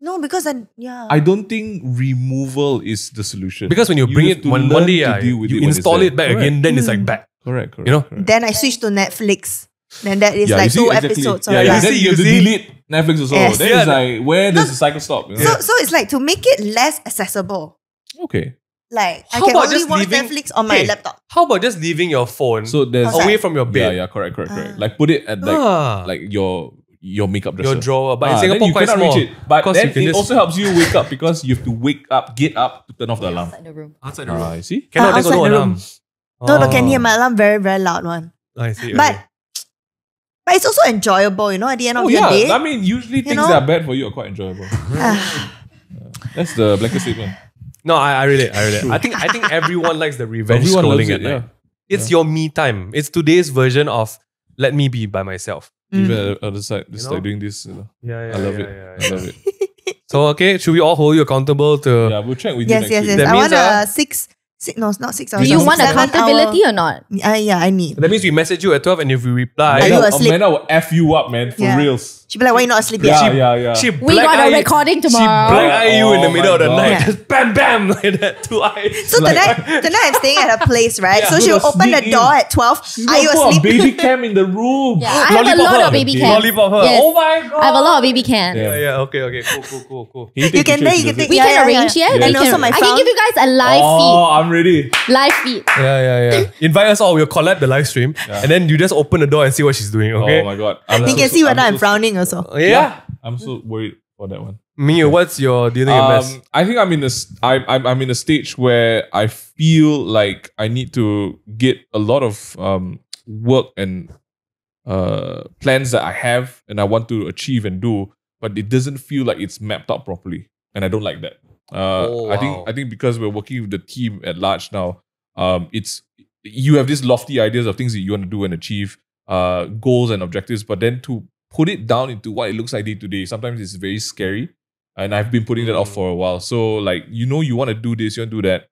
No, because I yeah. I don't think removal is the solution. Because when you bring have it to one, learn one day, to yeah, deal with you when it's install there. it back Correct. again, then it's like Mm. back. Correct, correct. You know? correct. then I switch to Netflix. Then that is Yeah, like see, two exactly. episodes. Yeah, of yeah. that. Then see, you have to see? delete Netflix also. Yes. Then Yeah. it's like, where does the cycle stop? you know? So so it's like to make it less accessible. okay. Like I How can about only just watch leaving- Netflix on my Hey, laptop. How about just leaving your phone So there's Outside. away from your yeah, bed? yeah, correct, correct, correct. Ah. Like put it at like Ah. like your your makeup dresser. your drawer. But Ah, in then Singapore, you quite cannot small. reach it. But Because then you can it just- also helps you wake up because you have to wake up, get up to turn off the alarm. Outside the room. Outside the room. Ah, you see? Cannot, Ah, then got no outside the alarm. room. No, no, can hear my alarm very, very loud one. I see. But okay. but it's also enjoyable, you know, at the end of Oh the yeah, day. I mean usually things know? that are bad for you are quite enjoyable. Ah, That's the blanket statement. No, I, I relate. I relate. I think I think everyone likes the revenge Everyone loves scrolling it, at night. yeah. It's your me time. It's today's version of let me be by myself. Mm. Even at the other side, just know? like doing this. You know. Yeah, yeah. I love yeah, it. yeah, I love it. <laughs> So okay, should we all hold you accountable to? Yeah, we'll check with you yes, next yes, week. yes. That I means, want a six, six. No, it's not six Do hours. you want accountability hour- or not? Yeah, yeah, I need. That means we message you at twelve, and if we reply, Are you Amanda, asleep? Amanda will F you up, man, for Yeah. reals. She'll be like, why you not asleep Yeah, yet? yeah, yeah. she We got a recording tomorrow. She tomorrow. black eye you in the Oh middle of the my night, God. just bam, bam, <laughs> like that, two eyes. So Like- tonight, <laughs> tonight I'm staying at her place, right? Yeah, so she'll open the door in. at 12. She's Are you gonna a asleep? baby <laughs> cam in the room. Yeah, I have a lot her. of baby Okay. cans. Lollipop her. Yes. Oh my god. I have a lot of baby cans. Yeah. Yeah, yeah. Okay, okay. Cool, cool, cool, cool. you You can take, you can take. We can arrange, yeah. yeah. We And can, also my I can give you guys a live feed. Oh, I'm ready. Live feed. Yeah, yeah, yeah. Invite us all. We'll collab the live stream, and then you just open the door and see what she's doing. Okay. Oh my god. You can see whether I'm frowning also. yeah. I'm so worried for that one. Mia, what's your dealing a mess? Um, I think I'm in a s- I'm, I'm I'm in a stage where I feel like I need to get a lot of um work and uh plans that I have and I want to achieve and do, but it doesn't feel like it's mapped out properly, and I don't like that. Uh, Oh, I think wow. I think because we're working with the team at large now, um, it's you have these lofty ideas of things that you want to do and achieve, uh, goals and objectives, but then to put it down into what it looks like day to day, sometimes it's very scary and I've been putting that off Mm. for a while. So like you know you want to do this, you want to do that.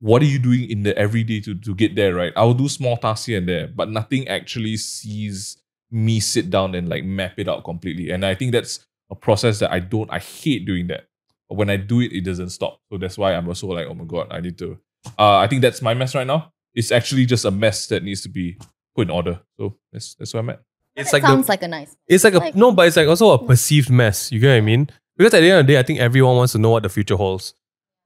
What are you doing in the everyday to to get there, right? I'll do small tasks here and there, but nothing actually sees me sit down and like map it out completely. And I think that's a process that I don't I hate doing that. But when I do it, it doesn't stop. So that's why I'm also like, oh my god, I need to. Uh, I think that's my mess right now. It's actually just a mess that needs to be put in order. So that's that's where I'm at. It's It like sounds the, like a nice. it's like a like- no, but it's like also a perceived mess. You get what I mean? Because at the end of the day, I think everyone wants to know what the future holds.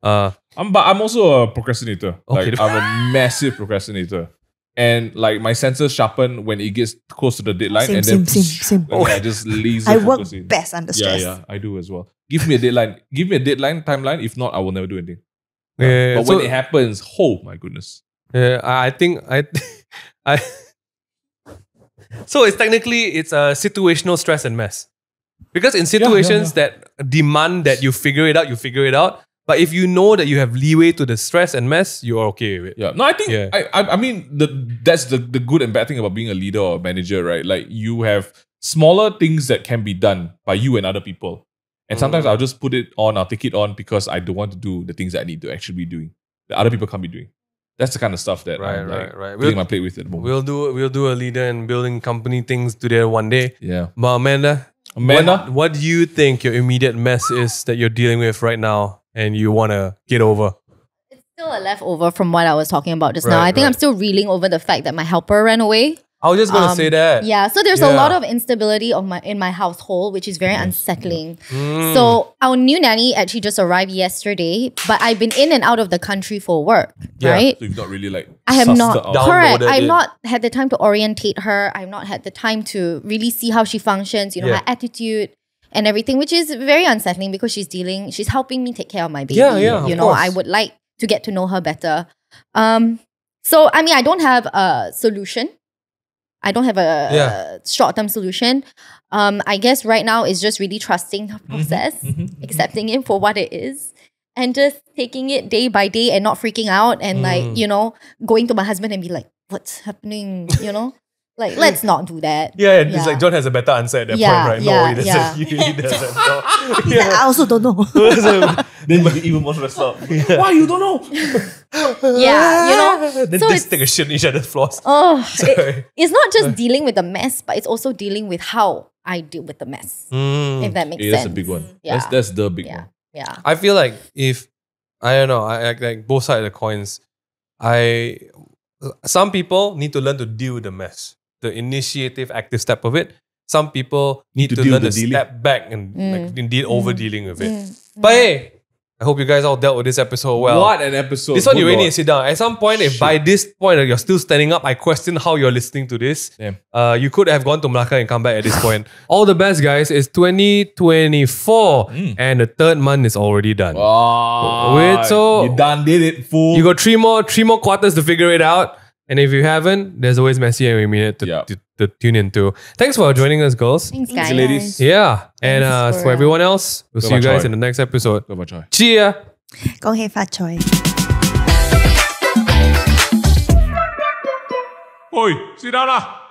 Uh, I'm, but I'm also a procrastinator. Okay. Like I'm a <laughs> massive procrastinator. And like my senses sharpen when it gets close to the deadline, Same, and then same, same, same. and I just laser I work focus in. best under Yeah, stress. yeah, yeah, I do as well. Give me a deadline. Give me a deadline timeline. If not, I will never do anything. yeah, but so- when it happens, oh my goodness. Yeah, I I think I, <laughs> I. So it's technically it's a situational stress and mess, because in situations that demand that you figure it out, you figure it out. But if you know that you have leeway to the stress and mess, you're okay with it. Yeah. No, I think Yeah. I, I I mean the that's the the good and bad thing about being a leader or a manager, right? Like you have smaller things that can be done by you and other people. And sometimes Mm. I'll just put it on, I'll take it on because I don't want to do the things that I need to actually be doing. That other people can't be doing. That's the kind of stuff that Right, I'm right, like right. filling We'll, my plate with at the moment. we'll do we'll do a leader and building company things together one day. yeah. But Amanda, Amanda, what, what do you think your immediate mess is that you're dealing with right now and you want to get over? It's still a leftover from what I was talking about just now. I think I'm still reeling over the fact that my helper ran away. I was just gonna Um, say that. Yeah, so there's a lot of instability of my in my household, which is very unsettling. Mm. So our new nanny actually just arrived yesterday, but I've been in and out of the country for work, Yeah. right? so you've not really like I have not it out. Down- correct. I've it. not had the time to orientate her. I've not had the time to really see how she functions. You know, Yeah. her attitude and everything, which is very unsettling because she's dealing. She's helping me take care of my baby. Yeah, yeah, You know, I would like to get to know her better. Um, so I mean, I don't have a solution. I don't have a, Yeah. short term solution. Um, I guess right now is just really trusting the Mm-hmm, process, accepting it for what it is, and just taking it day by day and not freaking out and Mm. like you know going to my husband and be like, "What's happening?" You know, like let's not do that. Yeah, and it's like John has a better answer at that Yeah, point, right? yeah, no, he doesn't. yeah. He, <laughs> he doesn't. No. <laughs> He's like, I also don't know. <laughs> then you get even more stressed out. Why you don't know? Yeah, you know. then So just take a shit in each other's floors. Oh, it- it's not just dealing with the mess, but it's also dealing with how I deal with the mess. Mm. If that makes Yeah, sense. that's a big one. Yeah. That's that's the big yeah, one. yeah. I feel like if I don't know, I like, like both sides of the coins. I some people need to learn to deal with the mess, the initiative, active step of it. Some people need to to, learn to with the dealing. step back and like Mm. indeed over dealing with it. Mm. But hey, I hope you guys all dealt with this episode well. what an episode. This one you really need to sit down. At some point, if by this point you're still standing up, I question how you're listening to this. Damn. Uh, you could have gone to Malacca and come back at this <laughs> point. All the best, guys. It's 2024 Mm. and the third month is already done. Wow. Wait, so- you done did it, fool. You got three more, three more quarters to figure it out. And if you haven't, there's always Messy and We Mean It to, yeah. to, to, tune in to. Thanks for joining us, girls. Thanks, guys. ladies. Yeah. And uh, for, for uh, everyone else, we'll Go see you guys choy. in the next episode. Go choy. Cheer. 恭喜發財！喂，是但啦。